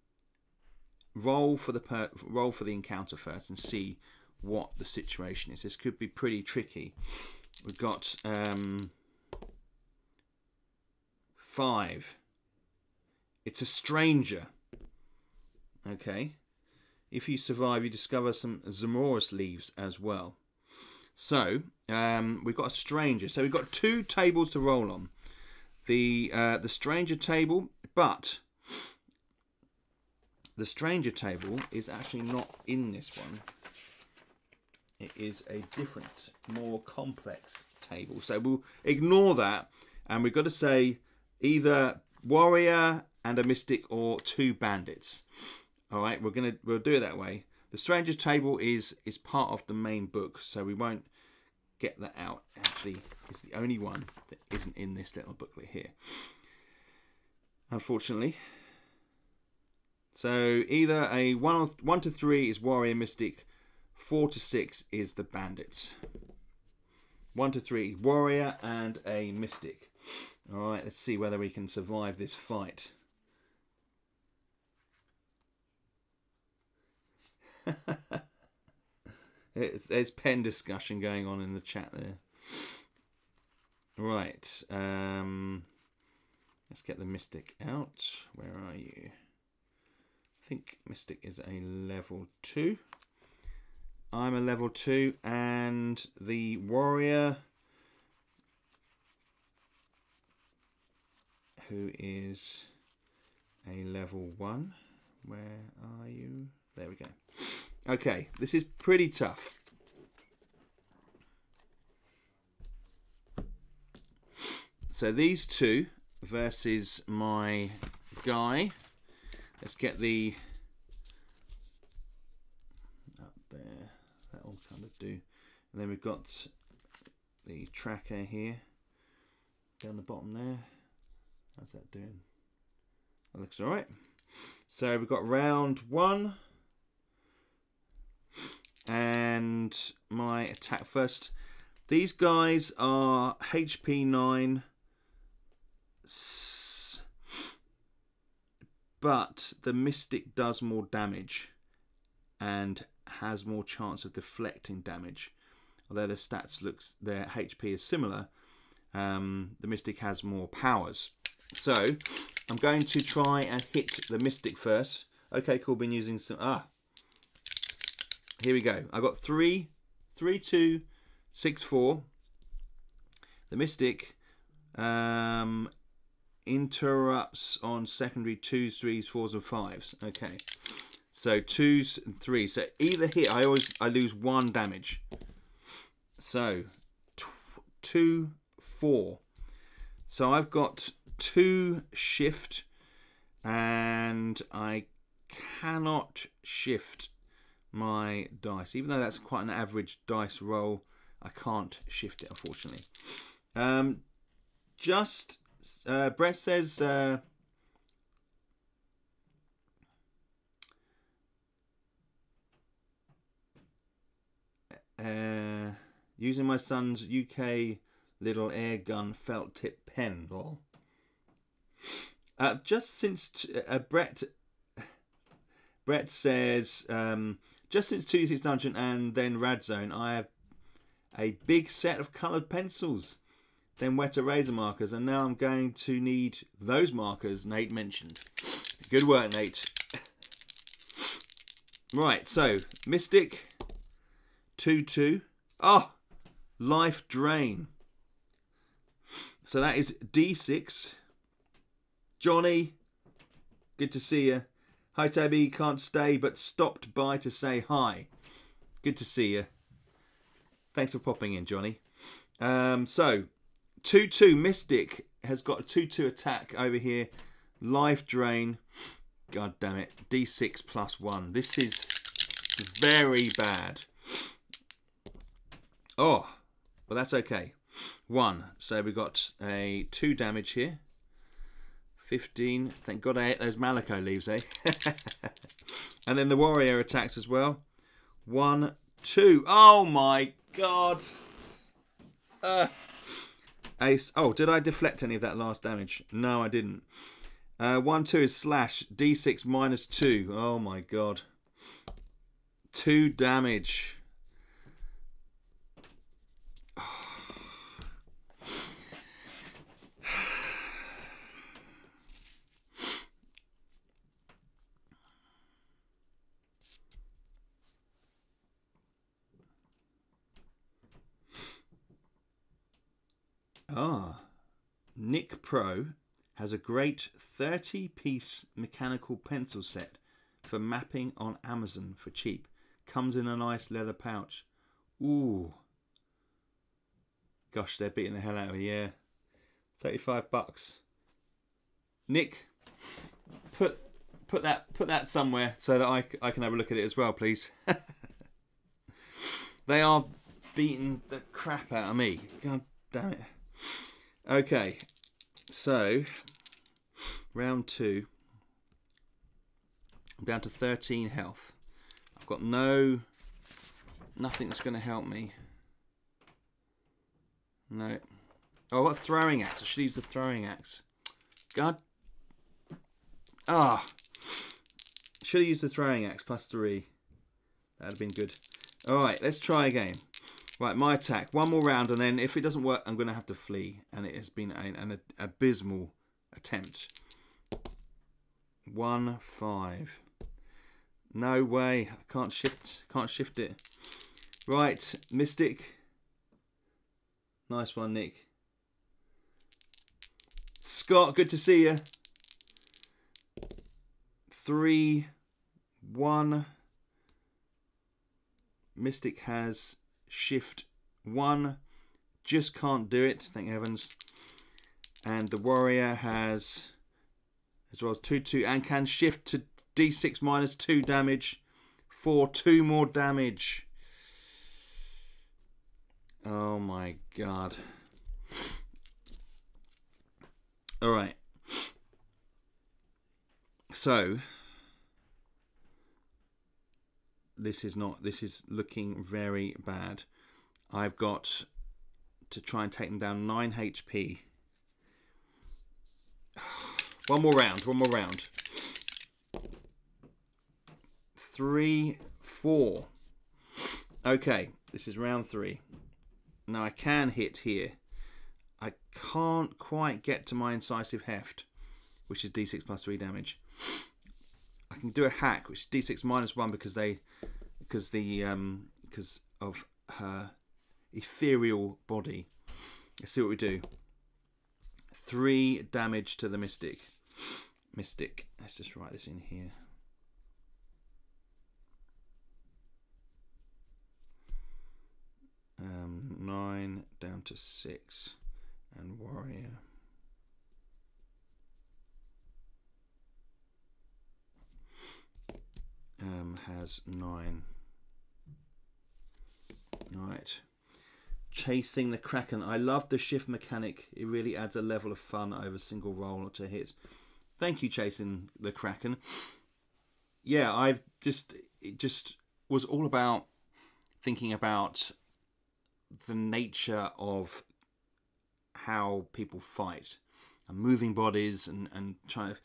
roll for the per, roll for the encounter first and see what the situation is. This could be pretty tricky. We've got um, five. It's a stranger. Okay. If you survive, you discover some Zimorus leaves as well. So, um, we've got a stranger. So we've got two tables to roll on. The, uh, the stranger table, but the stranger table is actually not in this one. It is a different, more complex table. So we'll ignore that and we've got to say either warrior and a mystic or two bandits. All right, we're gonna we'll do it that way. The stranger table is is part of the main book, so we won't get that out. Actually, it's the only one that isn't in this little booklet here. Unfortunately. So either a one one to three is warrior mystic, four to six is the bandits. One to three warrior and a mystic. All right, let's see whether we can survive this fight. (laughs) There's pen discussion going on in the chat there. Right, um, let's get the Mystic out. Where are you? I think Mystic is a level 2. I'm a level 2 and the Warrior who is a level 1. Where are you? There we go. Okay, this is pretty tough. So these two versus my guy. Let's get the up there. That'll kind of do. And then we've got the tracker here down the bottom there. How's that doing? That looks all right. So we've got round one. And my attack first. These guys are HP 9. But the Mystic does more damage. And has more chance of deflecting damage. Although the stats looks their HP is similar, um, the Mystic has more powers. So I'm going to try and hit the Mystic first. Okay, cool. Been using some ah. Here we go. I've got three, three, two, six, four. The Mystic um, interrupts on secondary twos, threes, fours, and fives. Okay, so twos and threes. So either hit, I always I lose one damage. So two, four. So I've got two shift, and I cannot shift my dice. Even though that's quite an average dice roll, I can't shift it, unfortunately. Um, just, uh, Brett says... Uh, uh, using my son's UK little air gun felt tip pen. Lol. Uh, just since uh, Brett (laughs) Brett says um, just since 2d6 Dungeon and then Rad Zone, I have a big set of coloured pencils, then wet eraser markers, and now I'm going to need those markers Nate mentioned. Good work, Nate. (laughs) Right, so Mystic 2 2. Oh, Life Drain. So that is D6. Johnny, good to see you. Hi Toby, can't stay but stopped by to say hi. Good to see you. Thanks for popping in, Johnny. Um, so, 2-2 Mystic has got a 2-2 attack over here. Life Drain. God damn it. D6 plus 1. This is very bad. Oh, but that's okay. One. So we got a two damage here. 15. Thank God I ate those Malico leaves, eh? (laughs) and then the warrior attacks as well. One, two. Oh my God. Uh, ace. Oh, did I deflect any of that last damage? No, I didn't. Uh, one, two is slash. D6 minus two. Oh my God. Two damage. Ah, Nick Pro has a great 30 piece mechanical pencil set for mapping on Amazon for cheap. Comes in a nice leather pouch. Ooh. Gosh, they're beating the hell out of me, yeah. 35 bucks. Nick, put put that put that somewhere so that I, I can have a look at it as well, please. (laughs) they are beating the crap out of me. God damn it. Okay, so round two. I'm down to 13 health. I've got no, nothing that's going to help me. No. Oh, what throwing axe? I should use the throwing axe. God. Ah. Should have used the throwing axe plus three. That'd have been good. Alright, let's try again. Right, my attack. One more round, and then if it doesn't work, I'm going to have to flee. And it has been an, an abysmal attempt. One, five. No way. I can't shift. Can't shift it. Right, Mystic. Nice one, Nick. Scott, good to see you. Three, one. Mystic has shift one. Just can't do it, thank heavens. And the warrior has as well as 2 2 and can shift to d6 minus 2 damage for 2 more damage. Oh my god. Alright. So this is not this is looking very bad. I've got to try and take them down 9 HP (sighs) one more round one more round. Three four. Okay this is round three. Now I can hit here. I can't quite get to my incisive heft which is d6 plus 3 damage I can do a hack, which is d6 minus 1 because they because the um because of her ethereal body. Let's see what we do. Three damage to the mystic. Mystic. Let's just write this in here. Um, nine down to six, and warrior. Um, has nine. Right. Chasing the Kraken. I love the shift mechanic. It really adds a level of fun over single roll to hit. Thank you, Chasing the Kraken. Yeah, I've just it just was all about thinking about the nature of how people fight and moving bodies and, and trying to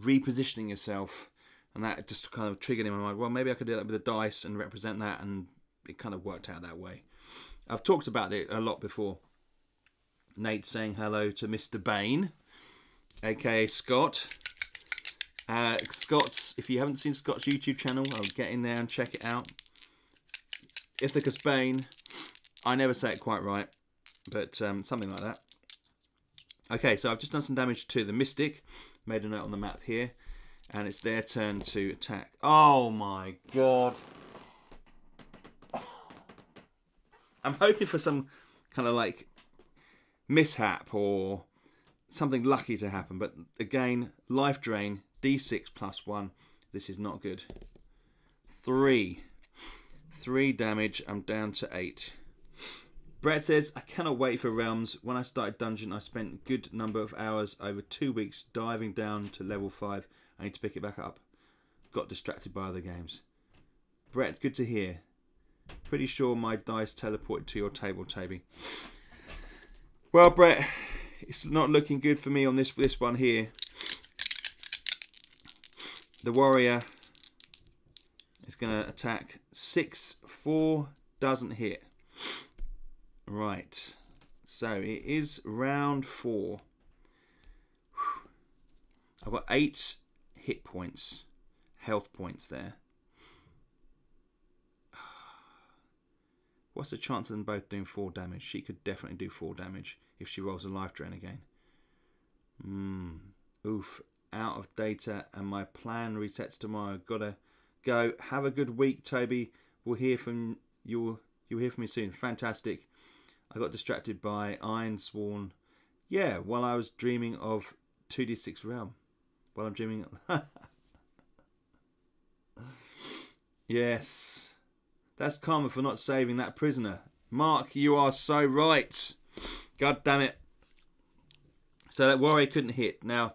repositioning yourself and that just kind of triggered in my mind well maybe i could do that with the dice and represent that and it kind of worked out that way i've talked about it a lot before nate saying hello to mr bain aka scott uh, scott's if you haven't seen scott's youtube channel i'll get in there and check it out ithacus bane I never say it quite right, but um, something like that. Okay, so I've just done some damage to the Mystic. Made a note on the map here. And it's their turn to attack. Oh my god. I'm hoping for some kind of like mishap or something lucky to happen. But again, life drain, d6 plus 1. This is not good. 3. 3 damage. I'm down to 8. Brett says, I cannot wait for Realms. When I started Dungeon, I spent a good number of hours over two weeks diving down to level 5. I need to pick it back up. Got distracted by other games. Brett, good to hear. Pretty sure my dice teleported to your table, Toby. Well, Brett, it's not looking good for me on this this one here. The warrior is going to attack 6 4 doesn't hit. Right. So it is round four. I've got eight hit points, health points there. (sighs) What's the chance of them both doing four damage? She could definitely do four damage if she rolls a life drain again. Hmm. Oof. Out of data and my plan resets tomorrow. Gotta go. Have a good week, Toby. We'll hear from you. You'll hear from me soon. Fantastic. I got distracted by Ironsworn. Yeah, while I was dreaming of 2d6 Realm. While I'm dreaming. (laughs) yes. That's karma for not saving that prisoner. Mark, you are so right. God damn it. So that warrior couldn't hit. Now,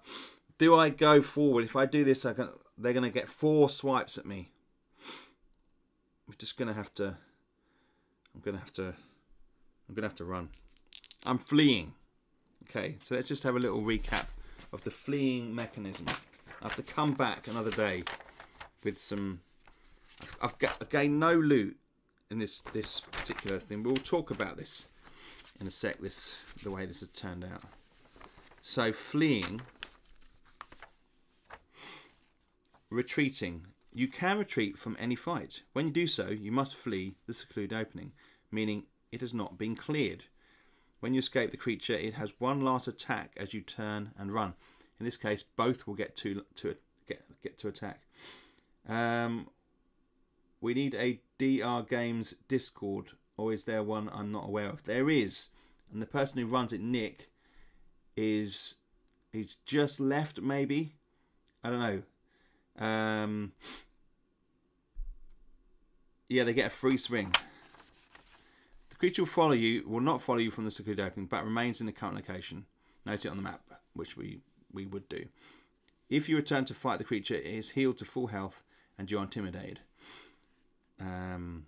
do I go forward? If I do this, I can, they're going to get four swipes at me. I'm just going to have to... I'm going to have to I'm going to have to run. I'm fleeing. Okay, so let's just have a little recap of the fleeing mechanism. I have to come back another day with some... I've, I've gained no loot in this, this particular thing. We'll talk about this in a sec, this the way this has turned out. So fleeing, retreating. You can retreat from any fight. When you do so, you must flee the secluded opening, meaning it has not been cleared. When you escape the creature, it has one last attack as you turn and run. In this case, both will get to to get get to attack. Um, we need a DR Games Discord, or is there one I'm not aware of? There is, and the person who runs it, Nick, is he's just left. Maybe I don't know. Um, yeah, they get a free swing. Creature will follow you, will not follow you from the secluded opening, but remains in the current location. Note it on the map, which we, we would do. If you return to fight the creature, it is healed to full health and you are intimidated. Um,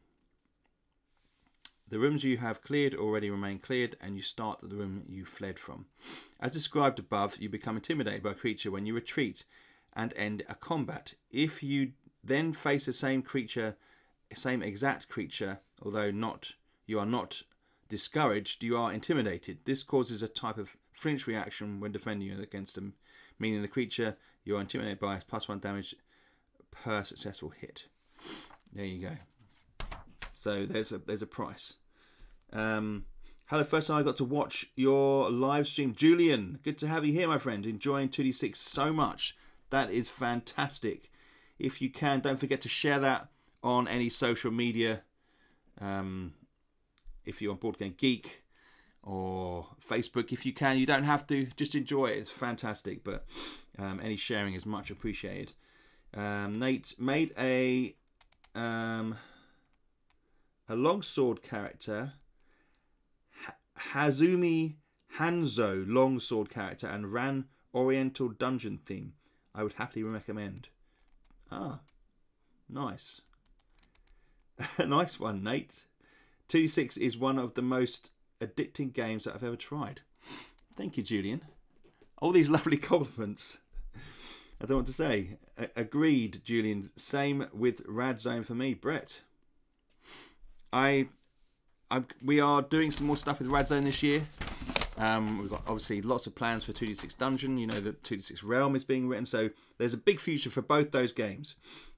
the rooms you have cleared already remain cleared and you start the room you fled from. As described above, you become intimidated by a creature when you retreat and end a combat. If you then face the same creature, same exact creature, although not you are not discouraged, you are intimidated. This causes a type of flinch reaction when defending against them, meaning the creature you are intimidated by has plus one damage per successful hit. There you go. So there's a there's a price. Um, hello, first time I got to watch your live stream, Julian. Good to have you here, my friend. Enjoying 2d6 so much. That is fantastic. If you can, don't forget to share that on any social media. Um, if you're on Board Game Geek or Facebook, if you can, you don't have to. Just enjoy it. It's fantastic. But um, any sharing is much appreciated. Um, Nate made a um, a longsword character, Hazumi Hanzo longsword character, and ran Oriental dungeon theme. I would happily recommend. Ah, nice. (laughs) nice one, Nate. 2 6 is one of the most addicting games that I've ever tried. Thank you, Julian. All these (laughs) lovely compliments. I don't want to say. A- agreed, Julian. Same with Rad Zone for me, Brett. I, I, we are doing some more stuff with Rad Zone this year. Um, we've got obviously lots of plans for 2D6 Dungeon. You know, the 2D6 Realm is being written, so there's a big future for both those games.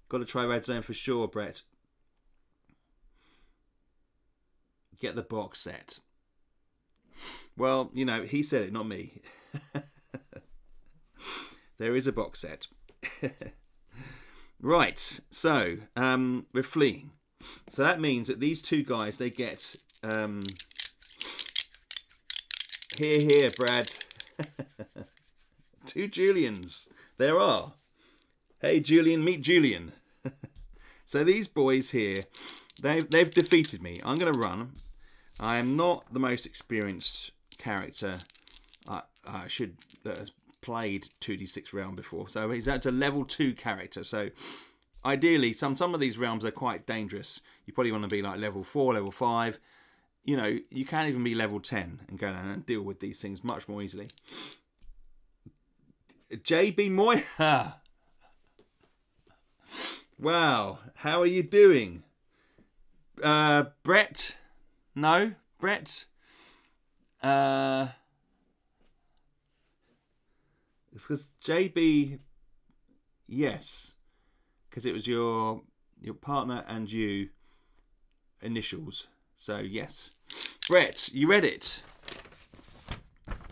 Got to try Rad Zone for sure, Brett. Get the box set. Well, you know, he said it, not me. (laughs) there is a box set. (laughs) right, so um, we're fleeing. So that means that these two guys, they get... Um, here, here, Brad. (laughs) two Julians. There are. Hey, Julian, meet Julian. so these boys here, they've, they've defeated me. I'm going to run. I am not the most experienced character I, I should that has played 2d6 realm before. So he's at a level 2 character. So ideally, some some of these realms are quite dangerous. You probably want to be like level 4, level 5. You know, you can't even be level 10 and go and deal with these things much more easily. JB Moya. (laughs) Wow, how are you doing? Uh, Brett? No? Brett? Uh, it's because JB, yes, because it was your your partner and you initials. So yes, Brett, you read it.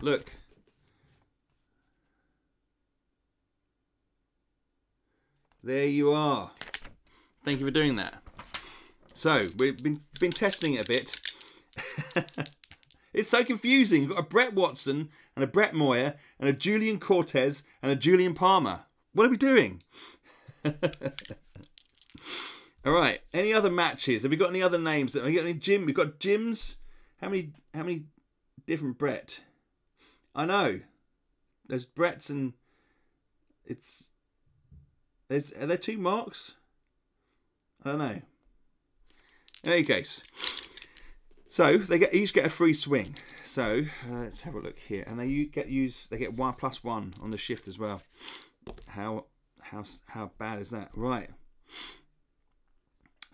Look. There you are. Thank you for doing that. So we've been been testing it a bit. (laughs) it's so confusing. You've got a Brett Watson and a Brett Moyer and a Julian Cortez and a Julian Palmer. What are we doing? (laughs) All right. Any other matches? Have we got any other names? Have we got any Jim? We've got Jims. How many? How many different Brett? I know. There's Bretts and it's. There's are there two marks? I don't know. In any case, so they get each get a free swing. So uh, let's have a look here, and they get use they get one plus one on the shift as well. How how how bad is that? Right.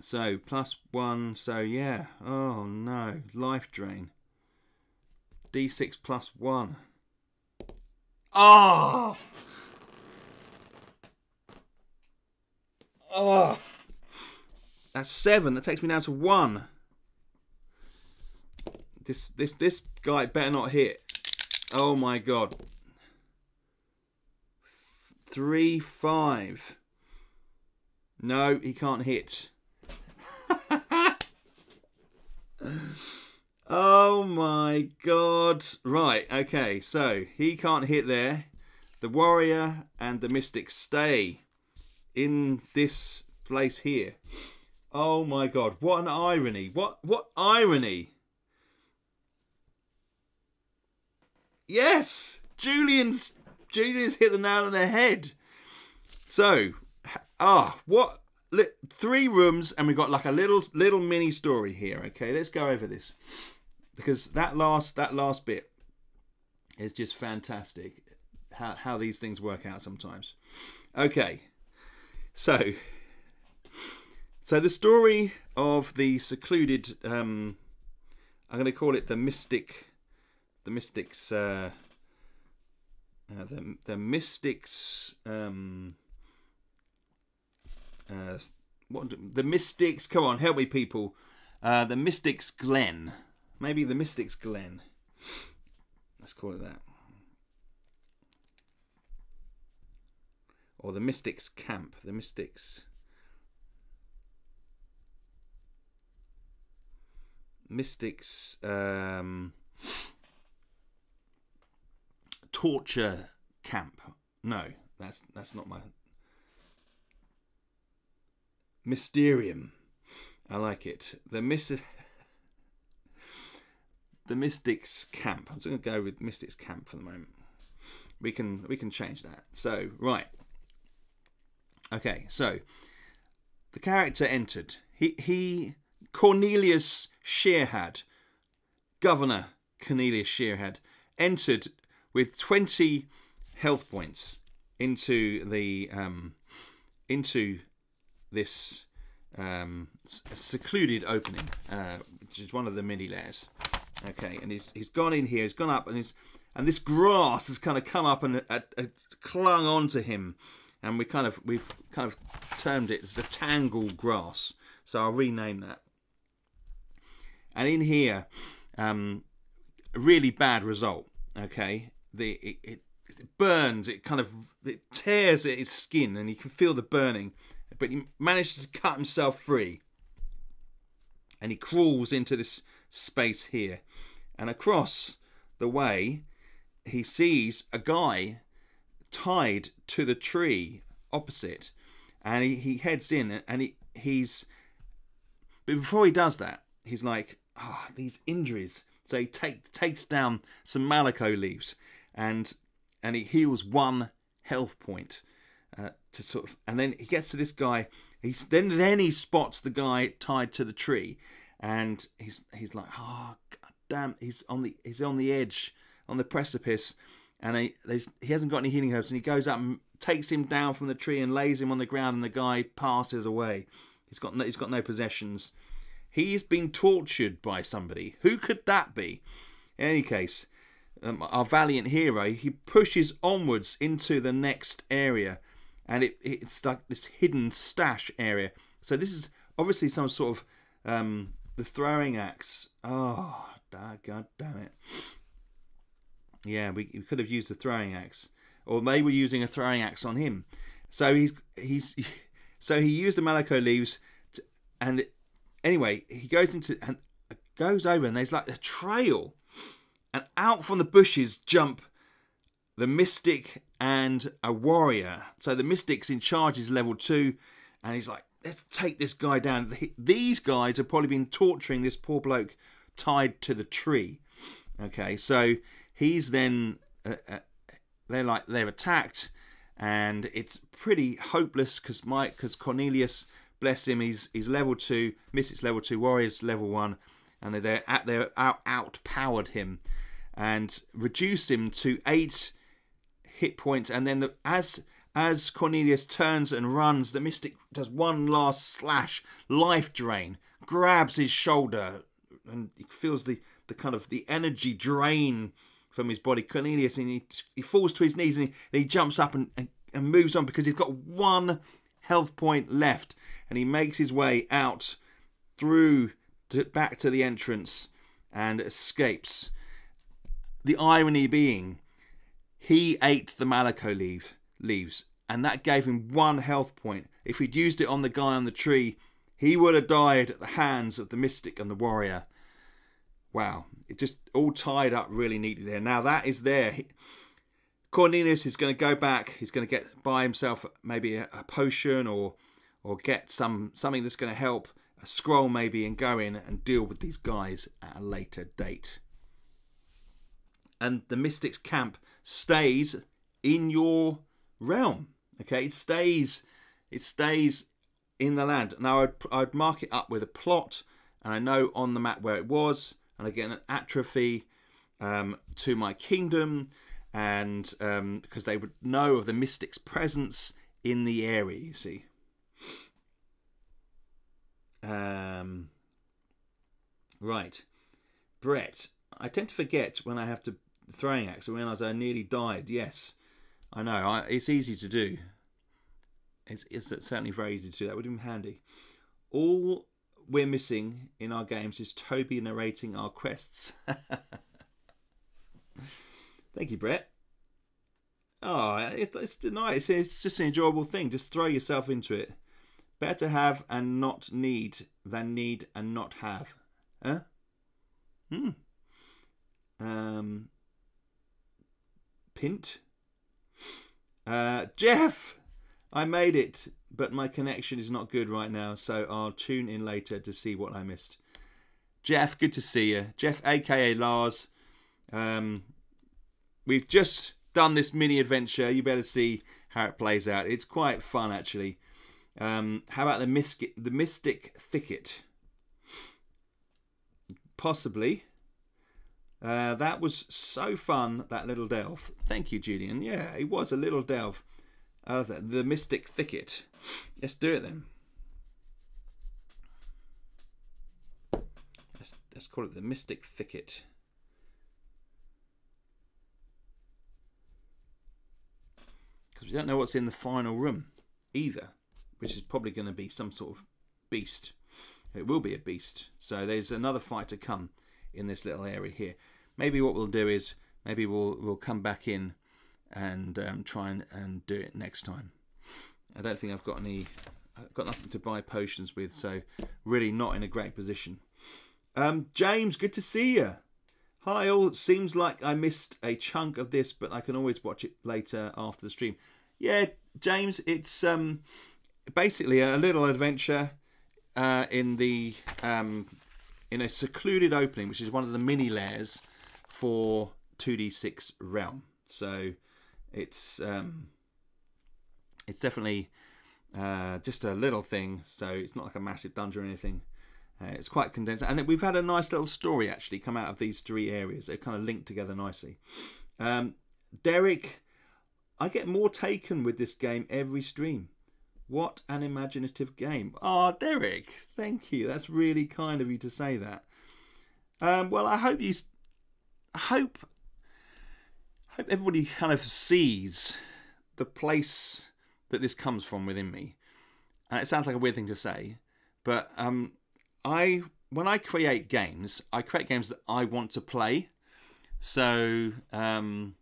So plus one. So yeah. Oh no, life drain. D6 plus one. Oh. Oh. That's seven. That takes me down to one. This this this guy better not hit. Oh my god. Three five. No, he can't hit. (laughs) oh my god. Right, okay, so he can't hit there. The warrior and the mystic stay in this place here. Oh my god, what an irony. What what irony. Yes! Julian's Julian's hit the nail on the head. So, ah, what three rooms and we've got like a little little mini story here, okay? Let's go over this. Because that last that last bit is just fantastic. How how these things work out sometimes. Okay. So, so the story of the secluded, um, I'm going to call it the mystic, the mystics, uh, uh, the the mystics, um, uh, what the mystics? Come on, help me, people. Uh, the Mystics Glen. Maybe the Mystics Glen. Let's call it that. Or the Mystics Camp. The Mystics. Mystics um, torture camp. No, that's that's not my Mysterium. I like it. The Miss (laughs) the Mystics camp. I'm just going to go with Mystics camp for the moment. We can we can change that. So right. Okay, so the character entered. He he Cornelius Shearhad, Governor Cornelius Shearhad, entered with 20 health points into the um, into this um, secluded opening, uh, which is one of the mini lairs. Okay, and he's he's gone in here. He's gone up, and he's and this grass has kind of come up and uh, uh, clung onto him, and we kind of we've kind of termed it as a tangle grass. So I'll rename that. And in here, um, really bad result. Okay, the it, it, it burns. It kind of it tears at his skin, and you can feel the burning. But he manages to cut himself free, and he crawls into this space here, and across the way, he sees a guy tied to the tree opposite, and he, he heads in, and he he's. But before he does that, he's like, ah, oh, these injuries. So he take, takes down some Malachor leaves and and he heals one health point uh, to sort of, and then he gets to this guy. He's then then he spots the guy tied to the tree, and he's he's like, oh God damn, he's on the he's on the edge, on the precipice, and he he hasn't got any healing herbs, and he goes up and takes him down from the tree and lays him on the ground, and the guy passes away. He's got no, he's got no possessions. He's been tortured by somebody. Who could that be? In any case, um, our valiant hero, he pushes onwards into the next area, and it, it's like this hidden stash area. So this is obviously some sort of um, the throwing axe. Oh, god damn it! Yeah, we, we could have used the throwing axe, or they were using a throwing axe on him. So he's he's (laughs) so he used the Malachor leaves, to, and anyway, he goes into and goes over, and there's like a trail and out from the bushes jump the mystic and a warrior. So the mystic's in charge is level two, and he's like, let's take this guy down. These guys have probably been torturing this poor bloke tied to the tree. Okay, so he's then uh, uh, they're like they're attacked, and it's pretty hopeless because Mike, because Cornelius, bless him, he's he's level two, Mystic's level two, Warriors level one, and they're at they're out outpowered him and reduce him to eight hit points. And then the, as as Cornelius turns and runs, the mystic does one last slash, life drain, grabs his shoulder, and he feels the the kind of the energy drain from his body. Cornelius and he, he falls to his knees and he, he jumps up and, and, and moves on because he's got one health point left, and he makes his way out through to, back to the entrance and escapes. The irony being, he ate the Malachor leaf, leaves, and that gave him one health point. If he'd used it on the guy on the tree, he would have died at the hands of the mystic and the warrior. Wow, it just all tied up really neatly there. Now that is there. Cornelius is going to go back. He's going to get buy himself maybe a, a potion or or get some something that's going to help a scroll maybe and go in and deal with these guys at a later date and the Mystics camp stays in your realm. Okay, it stays, it stays in the land. Now I'd, I'd mark it up with a plot, and I know on the map where it was, and I get an atrophy um, to my kingdom, and um, because they would know of the mystic's presence in the area. You see. Um, right, Brett. I tend to forget when I have to throwing axe, I realised I nearly died. Yes, I know. I, it's easy to do. It's, it's certainly very easy to do. That would have been handy. All we're missing in our games is Toby narrating our quests. (laughs) Thank you, Brett. Oh, it, it's nice. It's just an enjoyable thing. Just throw yourself into it. Better have and not need than need and not have. Huh? Hmm. Um. Pint. Uh, Jeff, I made it, but my connection is not good right now, so I'll tune in later to see what I missed. Jeff, good to see you. Jeff, aka Lars. Um, we've just done this mini adventure. You better see how it plays out. It's quite fun, actually. Um, how about the mystic, the mystic thicket? Possibly. Uh, that was so fun, that little delve. Thank you, Julian. Yeah, it was a little delve. Uh, the, the Mystic Thicket. Let's do it then. Let's, let's call it the Mystic Thicket. Because we don't know what's in the final room either, which is probably going to be some sort of beast. It will be a beast. So there's another fight to come in this little area here. Maybe what we'll do is maybe we'll we'll come back in and um, try and, and do it next time. I don't think I've got any. I've got nothing to buy potions with, so really not in a great position. Um, James, good to see you. Hi all. Seems like I missed a chunk of this, but I can always watch it later after the stream. Yeah, James, it's um, basically a little adventure uh, in the um, in a secluded opening, which is one of the mini lairs for 2d6 realm. So it's um, it's definitely uh, just a little thing. So it's not like a massive dungeon or anything. Uh, it's quite condensed, and we've had a nice little story actually come out of these three areas. They're kind of linked together nicely. Um, Derek, I get more taken with this game every stream. What an imaginative game. Ah, oh, Derek, thank you. That's really kind of you to say that. Um, well, I hope you. I hope. Hope everybody kind of sees the place that this comes from within me. And it sounds like a weird thing to say, but um, I when I create games, I create games that I want to play. So, um,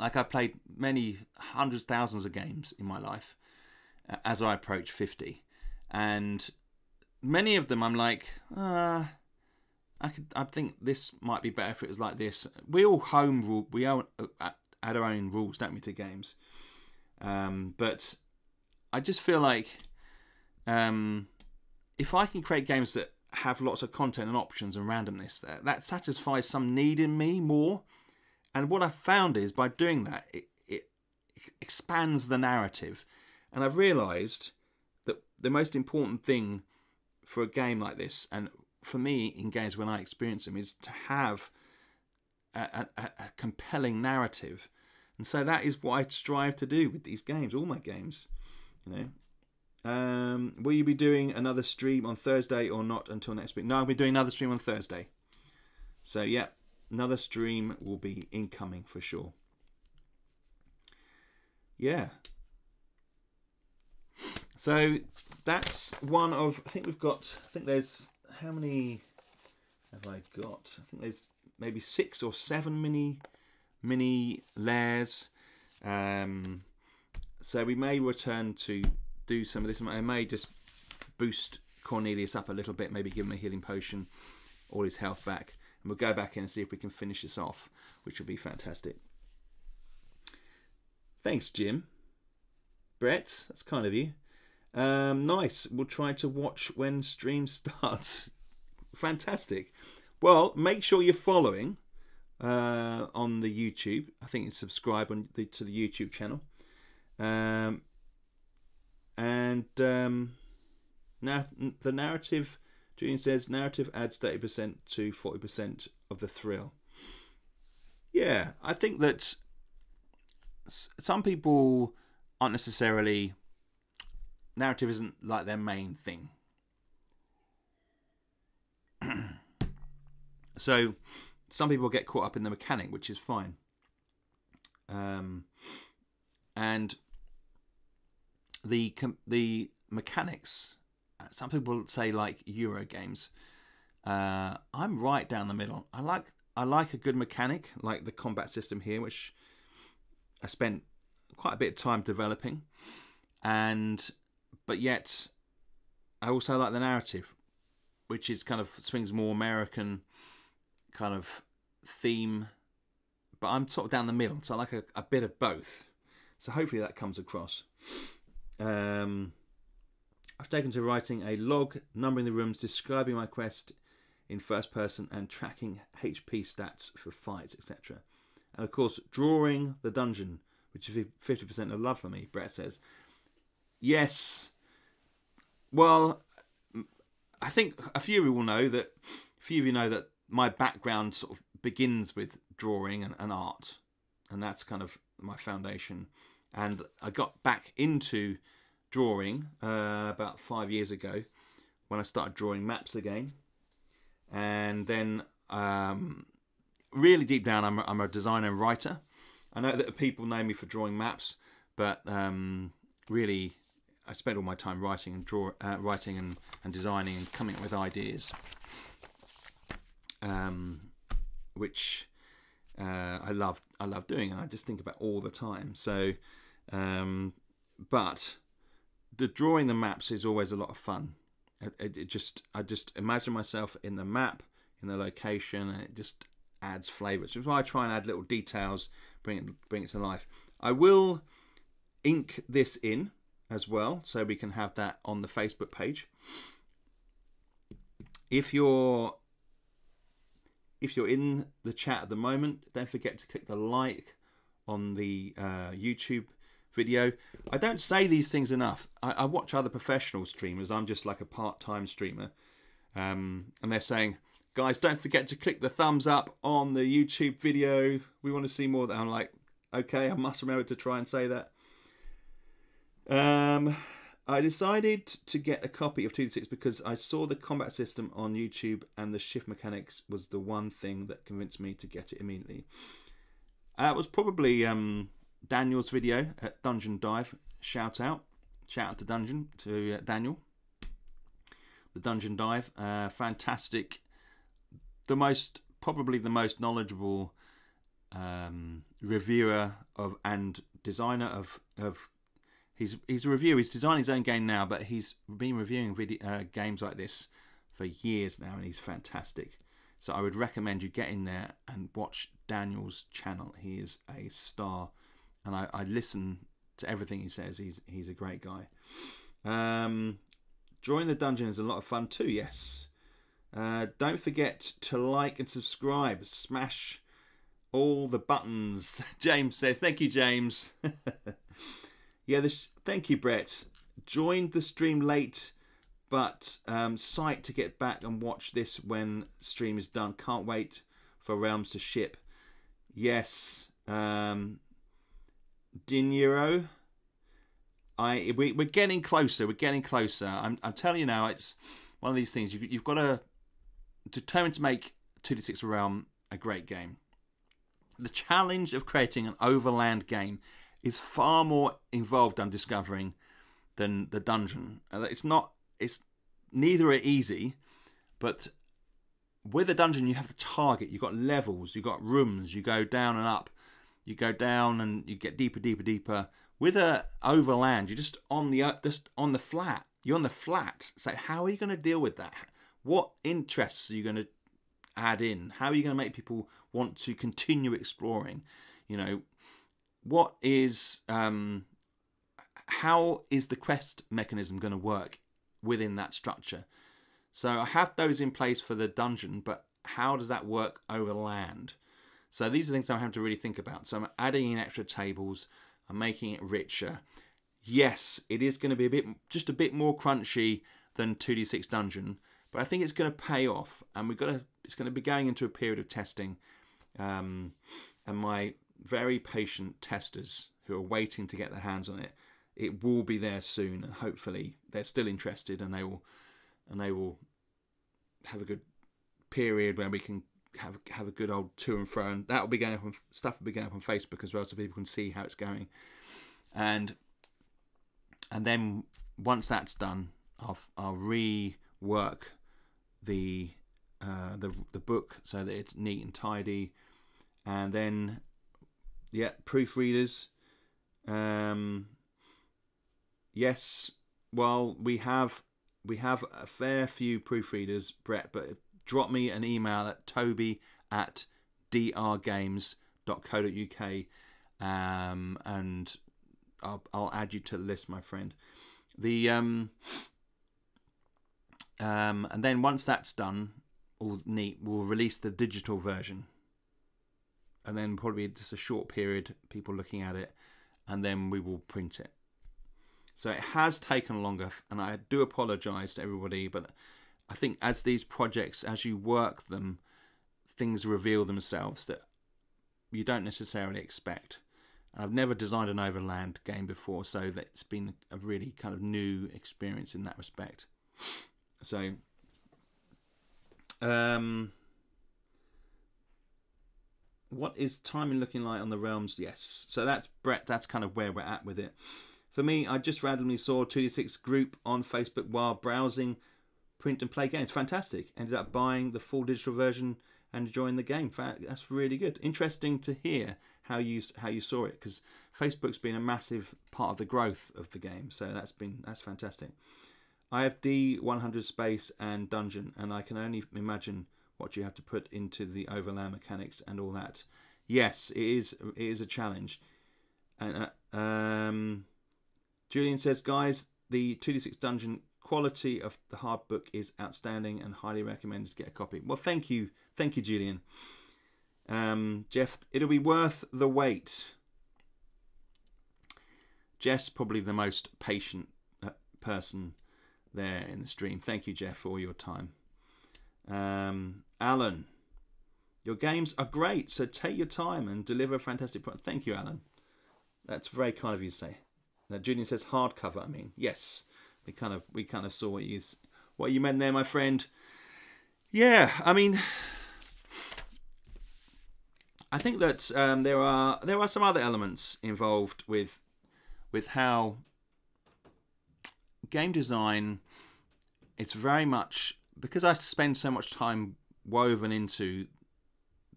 like I played many hundreds, thousands of games in my life uh, as I approach 50. And many of them I'm like, uh, I could, I think this might be better if it was like this. We all home rule, we all uh, add our own rules, don't we, to games? Um, but I just feel like um, if I can create games that have lots of content and options and randomness, that, that satisfies some need in me more and what I've found is by doing that, it, it expands the narrative. And I've realised that the most important thing for a game like this, and for me in games when I experience them, is to have a, a, a compelling narrative. And so that is what I strive to do with these games, all my games. You know, um, will you be doing another stream on Thursday or not until next week? No, I'll be doing another stream on Thursday. So, yeah, Another stream will be incoming for sure. Yeah. So that's one of. I think we've got. I think there's. How many have I got? I think there's maybe six or seven mini mini lairs. Um, so we may return to do some of this. I may just boost Cornelius up a little bit, maybe give him a healing potion, all his health back and we'll go back in and see if we can finish this off, which will be fantastic. Thanks, Jim. Brett, that's kind of you. Um, nice. We'll try to watch when stream (laughs) starts. Fantastic. Well, make sure you're following uh, on the YouTube. I think it's subscribe on the, to the YouTube channel. Um, and um, now the narrative Julian says narrative adds 30% to 40% of the thrill. Yeah, I think that some people aren't necessarily narrative isn't like their main thing. (clears throat) so some people get caught up in the mechanic, which is fine. Um, and the the mechanics some people say like Euro games. Uh, I'm right down the middle. I like I like a good mechanic, like the combat system here, which I spent quite a bit of time developing, and but yet I also like the narrative, which is kind of swings more American kind of theme. But I'm sort of down the middle, so I like a, a bit of both. So hopefully that comes across. Um, I've taken to writing a log, numbering the rooms, describing my quest in first person, and tracking HP stats for fights, etc. And of course, drawing the dungeon, which is 50% of love for me, Brett says. Yes. Well, I think a few of you will know that, a few of you know that my background sort of begins with drawing and, and art, and that's kind of my foundation. And I got back into drawing uh, about five years ago when I started drawing maps again. And then, um, really deep down, I'm a, I'm a designer and writer. I know that people know me for drawing maps, but um, really, I spend all my time writing and draw, uh, writing and, and designing and coming up with ideas, um, which uh, I love. I love doing, and I just think about all the time. So, um, but the drawing the maps is always a lot of fun. It, it, just I just imagine myself in the map, in the location, and it just adds flavour. So why I try and add little details, bring it bring it to life. I will ink this in as well, so we can have that on the Facebook page. If you're if you're in the chat at the moment, don't forget to click the like on the uh, YouTube video. I don't say these things enough. I, I watch other professional streamers. I'm just like a part-time streamer, um, and they're saying, "Guys, don't forget to click the thumbs up on the YouTube video. We want to see more." That I'm like, okay, I must remember to try and say that. Um, I decided to get a copy of 2D6 because I saw the combat system on YouTube and the shift mechanics was the one thing that convinced me to get it immediately. It was probably um, Daniel's video at Dungeon Dive. Shout out. Shout out to Dungeon, to uh, Daniel. The Dungeon Dive. Uh, fantastic. The most, probably the most knowledgeable um, reviewer of and designer of, of he's he's a reviewer. He's designing his own game now, but he's been reviewing video uh, games like this for years now, and he's fantastic. So I would recommend you get in there and watch Daniel's channel. He is a star and I, I listen to everything he says. He's he's a great guy. Um, join the dungeon is a lot of fun too. Yes. Uh, don't forget to like and subscribe. Smash all the buttons. (laughs) James says, "Thank you, James." (laughs) yeah, this. Thank you, Brett. Joined the stream late, but um, to get back and watch this when stream is done. Can't wait for realms to ship. Yes. Um, Dinero. I we, we're getting closer. We're getting closer. I'm, I'm telling you now, it's one of these things. You, you've got to determine to make 2D6 Realm a great game. The challenge of creating an overland game is far more involved. I'm discovering than the dungeon. Uh, it's not. It's neither are easy, but with a dungeon you have the target. You've got levels. You've got rooms. You go down and up you go down and you get deeper, deeper, deeper. With a overland, you're just on the uh, just on the flat. You're on the flat. So how are you going to deal with that? What interests are you going to add in? How are you going to make people want to continue exploring? You know, what is um, how is the quest mechanism going to work within that structure? So I have those in place for the dungeon, but how does that work over land? So these are things I'm having to really think about. So I'm adding in extra tables, I'm making it richer. Yes, it is going to be a bit, just a bit more crunchy than 2D6 Dungeon, but I think it's going to pay off, and we've got to. It's going to be going into a period of testing, um, and my very patient testers who are waiting to get their hands on it, it will be there soon, and hopefully they're still interested, and they will, and they will have a good period where we can have have a good old to and fro, and that will be going up on stuff will be going up on Facebook as well, so people can see how it's going. And and then once that's done, I'll I'll rework the uh, the the book so that it's neat and tidy, and then yeah, proofreaders. Um, yes, well we have we have a fair few proofreaders, Brett, but drop me an email at toby at drgames.co.uk um, and I'll, I'll add you to the list, my friend. The um, um, and then once that's done, all neat, we'll release the digital version, and then probably just a short period, people looking at it, and then we will print it. So it has taken longer, and I do apologise to everybody, but I think as these projects, as you work them, things reveal themselves that you don't necessarily expect. I've never designed an overland game before, so that's been a really kind of new experience in that respect. So, um, what is timing looking like on the realms? Yes, so that's Brett. That's kind of where we're at with it. For me, I just randomly saw 2d6 group on Facebook while browsing print and play games. Fantastic. Ended up buying the full digital version and enjoying the game. That's really good. Interesting to hear how you how you saw it because Facebook's been a massive part of the growth of the game. So that's been that's fantastic. I have D100 space and dungeon, and I can only imagine what you have to put into the overland mechanics and all that. Yes, it is it is a challenge. And uh, um, Julian says, guys, the 2d6 dungeon quality of the hard book is outstanding and highly recommended to get a copy. Well, thank you, thank you, Julian. Um, Jeff, it'll be worth the wait. Jeff's probably the most patient uh, person there in the stream. Thank you, Jeff, for all your time. Um, Alan, your games are great, so take your time and deliver a fantastic product. Thank you, Alan. That's very kind of you to say. Now, Julian says hardcover. I mean, yes, we kind of we kind of saw what you what you meant there, my friend. Yeah, I mean, I think that um, there are there are some other elements involved with with how game design. It's very much because I spend so much time woven into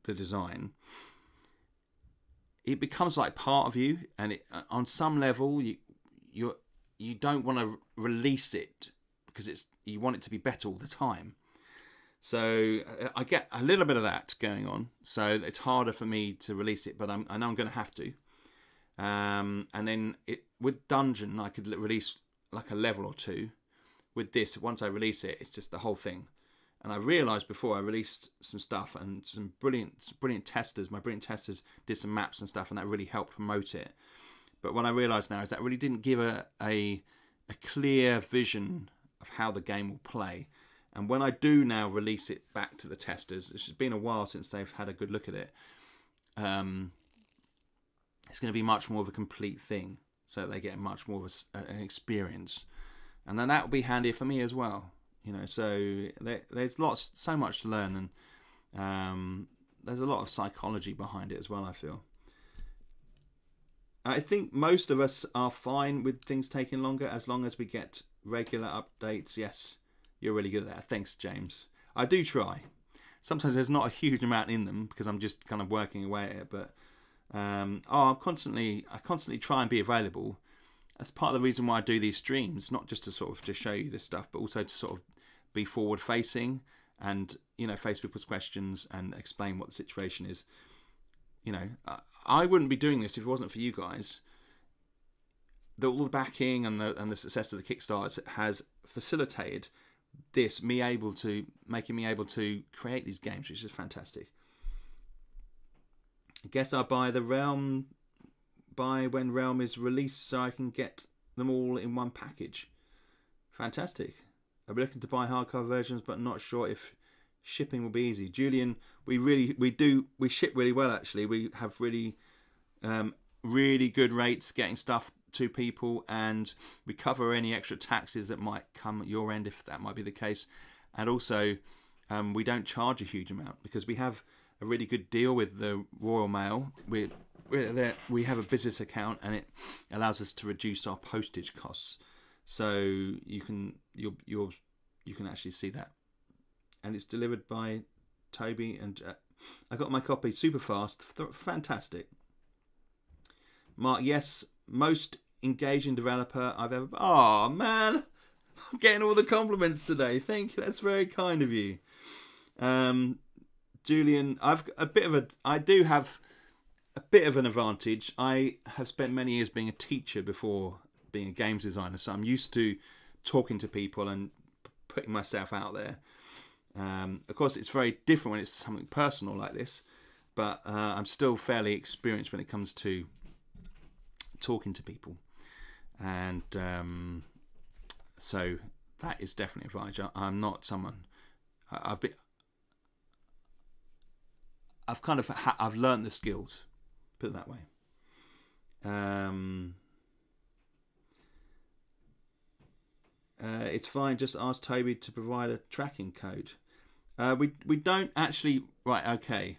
the design. It becomes like part of you, and it, on some level, you you you don't want to release it because it's you want it to be better all the time. So uh, I get a little bit of that going on. So it's harder for me to release it, but I'm, I know I'm going to have to. Um, and then it with Dungeon, I could release like a level or two. With this, once I release it, it's just the whole thing. And I realised before I released some stuff and some brilliant, brilliant testers. My brilliant testers did some maps and stuff, and that really helped promote it. But what I realise now is that really didn't give a, a a clear vision of how the game will play. And when I do now release it back to the testers, it's been a while since they've had a good look at it. Um, it's going to be much more of a complete thing, so they get much more of a, an experience, and then that will be handy for me as well. You know, so there, there's lots, so much to learn, and um, there's a lot of psychology behind it as well. I feel. I think most of us are fine with things taking longer as long as we get regular updates. Yes, you're really good at that. Thanks, James. I do try. Sometimes there's not a huge amount in them because I'm just kind of working away at it. But um, oh, I'm constantly I constantly try and be available. That's part of the reason why I do these streams, not just to sort of to show you this stuff, but also to sort of be forward facing and you know face people's questions and explain what the situation is. You know, I wouldn't be doing this if it wasn't for you guys. The, all the backing and the and the success of the Kickstarter has facilitated this me able to making me able to create these games, which is fantastic. I guess I'll buy the Realm buy when Realm is released so I can get them all in one package. Fantastic. I'll be looking to buy hardcover versions, but not sure if shipping will be easy. Julian, we really we do we ship really well actually. We have really um, really good rates getting stuff to people, and we cover any extra taxes that might come at your end if that might be the case. And also, um, we don't charge a huge amount because we have a really good deal with the Royal Mail. We we have a business account, and it allows us to reduce our postage costs. so you can you'll you'll you can actually see that, and it's delivered by Toby and uh, I got my copy super fast, fantastic. Mark, yes, most engaging developer I've ever. Oh man, I'm getting all the compliments today. Thank you. That's very kind of you. Um, Julian, I've got a bit of a. I do have a bit of an advantage. I have spent many years being a teacher before being a games designer, so I'm used to talking to people and putting myself out there. Um, of course, it's very different when it's something personal like this, but uh, I'm still fairly experienced when it comes to talking to people, and um, so that is definitely advantage. I, am not someone I've been. I've kind of I've learned the skills, put it that way. Um, uh, it's fine. Just ask Toby to provide a tracking code. Uh, we we don't actually right. Okay,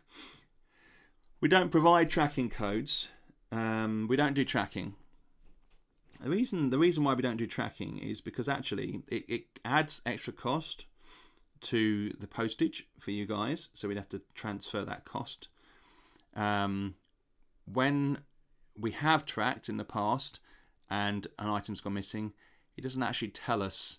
we don't provide tracking codes. Um, we don't do tracking. The reason the reason why we don't do tracking is because actually it, it adds extra cost to the postage for you guys, so we'd have to transfer that cost. Um, when we have tracked in the past and an item's gone missing, it doesn't actually tell us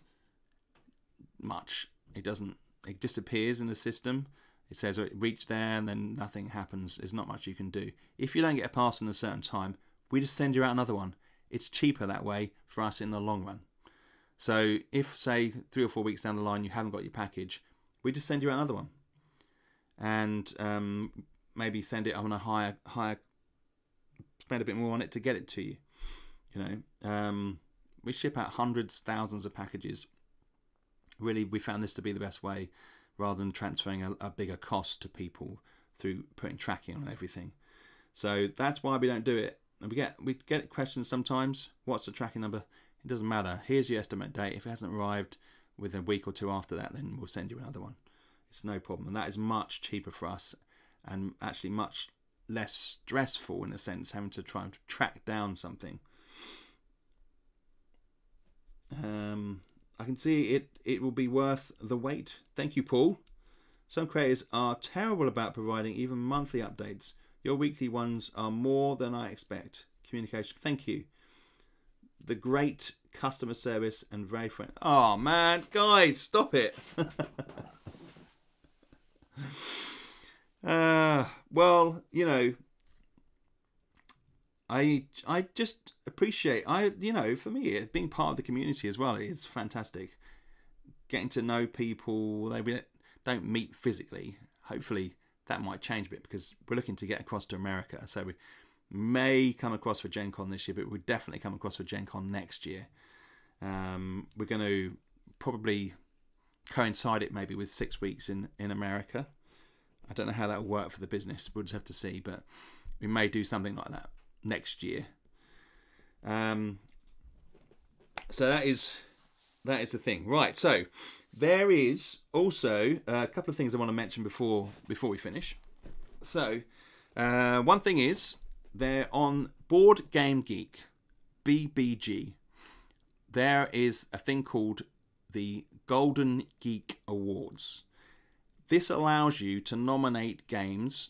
much. It doesn't it disappears in the system. It says it reached there and then nothing happens. There's not much you can do. If you don't get a pass in a certain time, we just send you out another one. It's cheaper that way for us in the long run. So if, say, three or four weeks down the line you haven't got your package, we just send you out another one, and um, maybe send it on a higher higher, spend a bit more on it to get it to you. You know, um, we ship out hundreds, thousands of packages really we found this to be the best way rather than transferring a, a bigger cost to people through putting tracking on everything. So that's why we don't do it. And we get we get questions sometimes. What's the tracking number? It doesn't matter. Here's your estimate date. If it hasn't arrived within a week or two after that, then we'll send you another one. It's no problem, and that is much cheaper for us, and actually much less stressful in a sense, having to try and track down something. Um, I can see it, it will be worth the wait. Thank you, Paul. Some creators are terrible about providing even monthly updates. Your weekly ones are more than I expect. Communication. Thank you. The great customer service and very friendly. Oh man, guys, stop it. (laughs) uh, well, you know, I I just appreciate I you know for me being part of the community as well is fantastic. Getting to know people they don't meet physically. Hopefully that might change a bit because we're looking to get across to America. So we may come across for Gen Con this year, but we'll definitely come across for Gen Con next year. Um, we're going to probably coincide it maybe with six weeks in, in America. I don't know how that will work for the business. We'll just have to see, but we may do something like that next year. Um, so that is that is the thing, right? So there is also a couple of things I want to mention before before we finish. So uh, one thing is they're on Board Game Geek, BBG. There is a thing called the Golden Geek Awards. This allows you to nominate games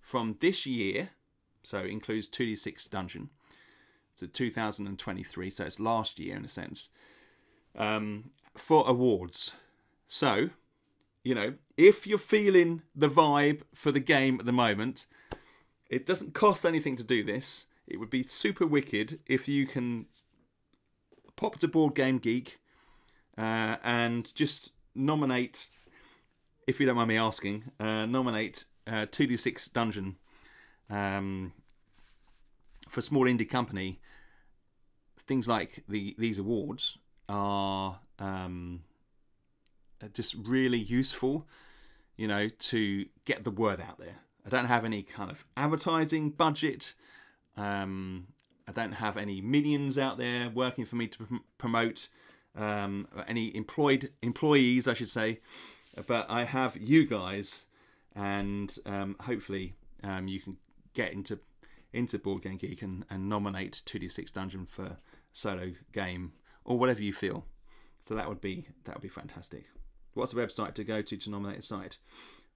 from this year so it includes 2d6 Dungeon. It's a 2023, so it's last year in a sense, um, for awards. So, you know, if you're feeling the vibe for the game at the moment, it doesn't cost anything to do this. It would be super wicked if you can pop to Board Game Geek uh, and just nominate, if you don't mind me asking, uh, nominate uh, 2d6 Dungeon um, for a small indie company, things like the these awards are um, just really useful, you know, to get the word out there. I don't have any kind of advertising budget. Um, I don't have any millions out there working for me to promote um, any employed employees, I should say. But I have you guys, and um, hopefully um, you can get into into Board Game Geek and, and nominate 2D6 Dungeon for solo game or whatever you feel. So that would be that would be fantastic. What's the website to go to to nominate a site?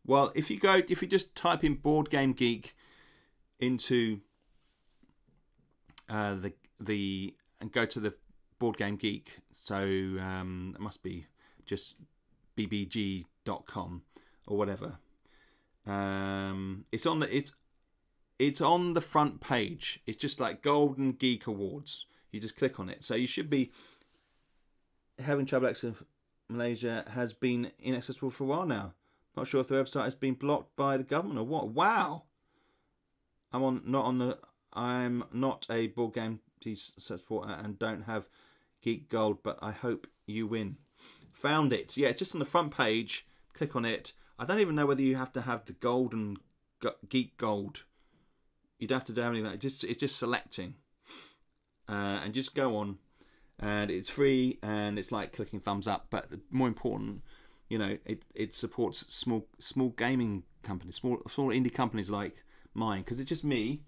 Well, if you go, if you just type in Board Game Geek into uh, the the and go to the Board Game Geek. So um, it must be just bbg.com or whatever. Um, it's on the it's it's on the front page. It's just like Golden Geek Awards. You just click on it. So you should be having trouble accessing Malaysia has been inaccessible for a while now. Not sure if the website has been blocked by the government or what. Wow. I'm on not on the I'm not a board game supporter and don't have Geek Gold, but I hope you win. Found it. Yeah, it's just on the front page. Click on it. I don't even know whether you have to have the golden Geek Gold. You don't have to do like that. It's just, it's just selecting. Uh, and just go on. And it's free and it's like clicking thumbs up. But more important, you know, it, it supports small small gaming companies, small small indie companies like mine. Because it's just me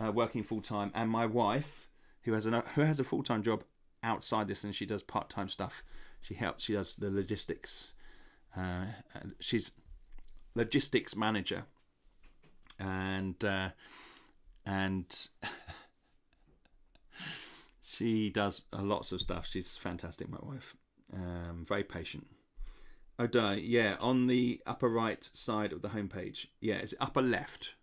uh, working full time and my wife who has a who has a full time job outside this and she does part time stuff. She helps. She does the logistics. Uh, she's logistics manager, and uh, and (laughs) she does lots of stuff. She's fantastic, my wife. Um, very patient. Oh, die. Yeah, on the upper right side of the homepage. Yeah, it's upper left.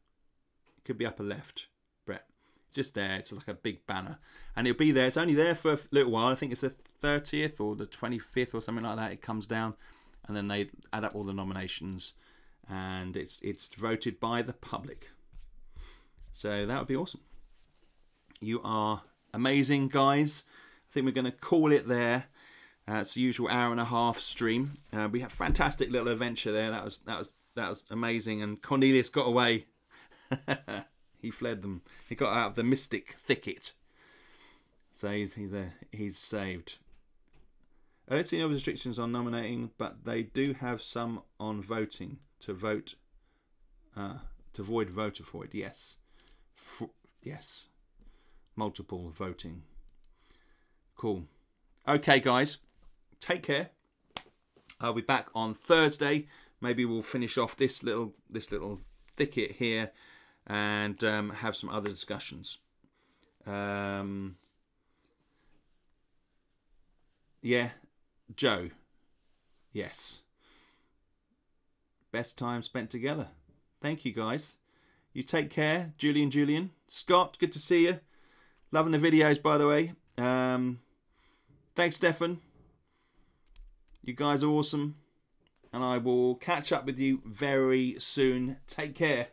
It could be upper left, Brett. It's just there. It's like a big banner, and it'll be there. It's only there for a little while. I think it's the thirtieth or the twenty fifth or something like that. It comes down, and then they add up all the nominations, and it's it's voted by the public. So that would be awesome. You are amazing, guys. I think we're going to call it there. Uh, it's the usual hour and a half stream. Uh, we had fantastic little adventure there. That was that was that was amazing. And Cornelius got away. (laughs) he fled them. He got out of the mystic thicket. So he's he's a he's saved. I don't see no restrictions on nominating, but they do have some on voting to vote uh, to avoid voter void. Yes, F- yes, multiple voting. Cool. Okay, guys, take care. I'll be back on Thursday. Maybe we'll finish off this little this little thicket here and um, have some other discussions. Um, yeah, Joe. Yes. Best time spent together. Thank you, guys. You take care, Julian. Julian, Scott. Good to see you. Loving the videos, by the way. Um, thanks, Stefan. You guys are awesome. And I will catch up with you very soon. Take care.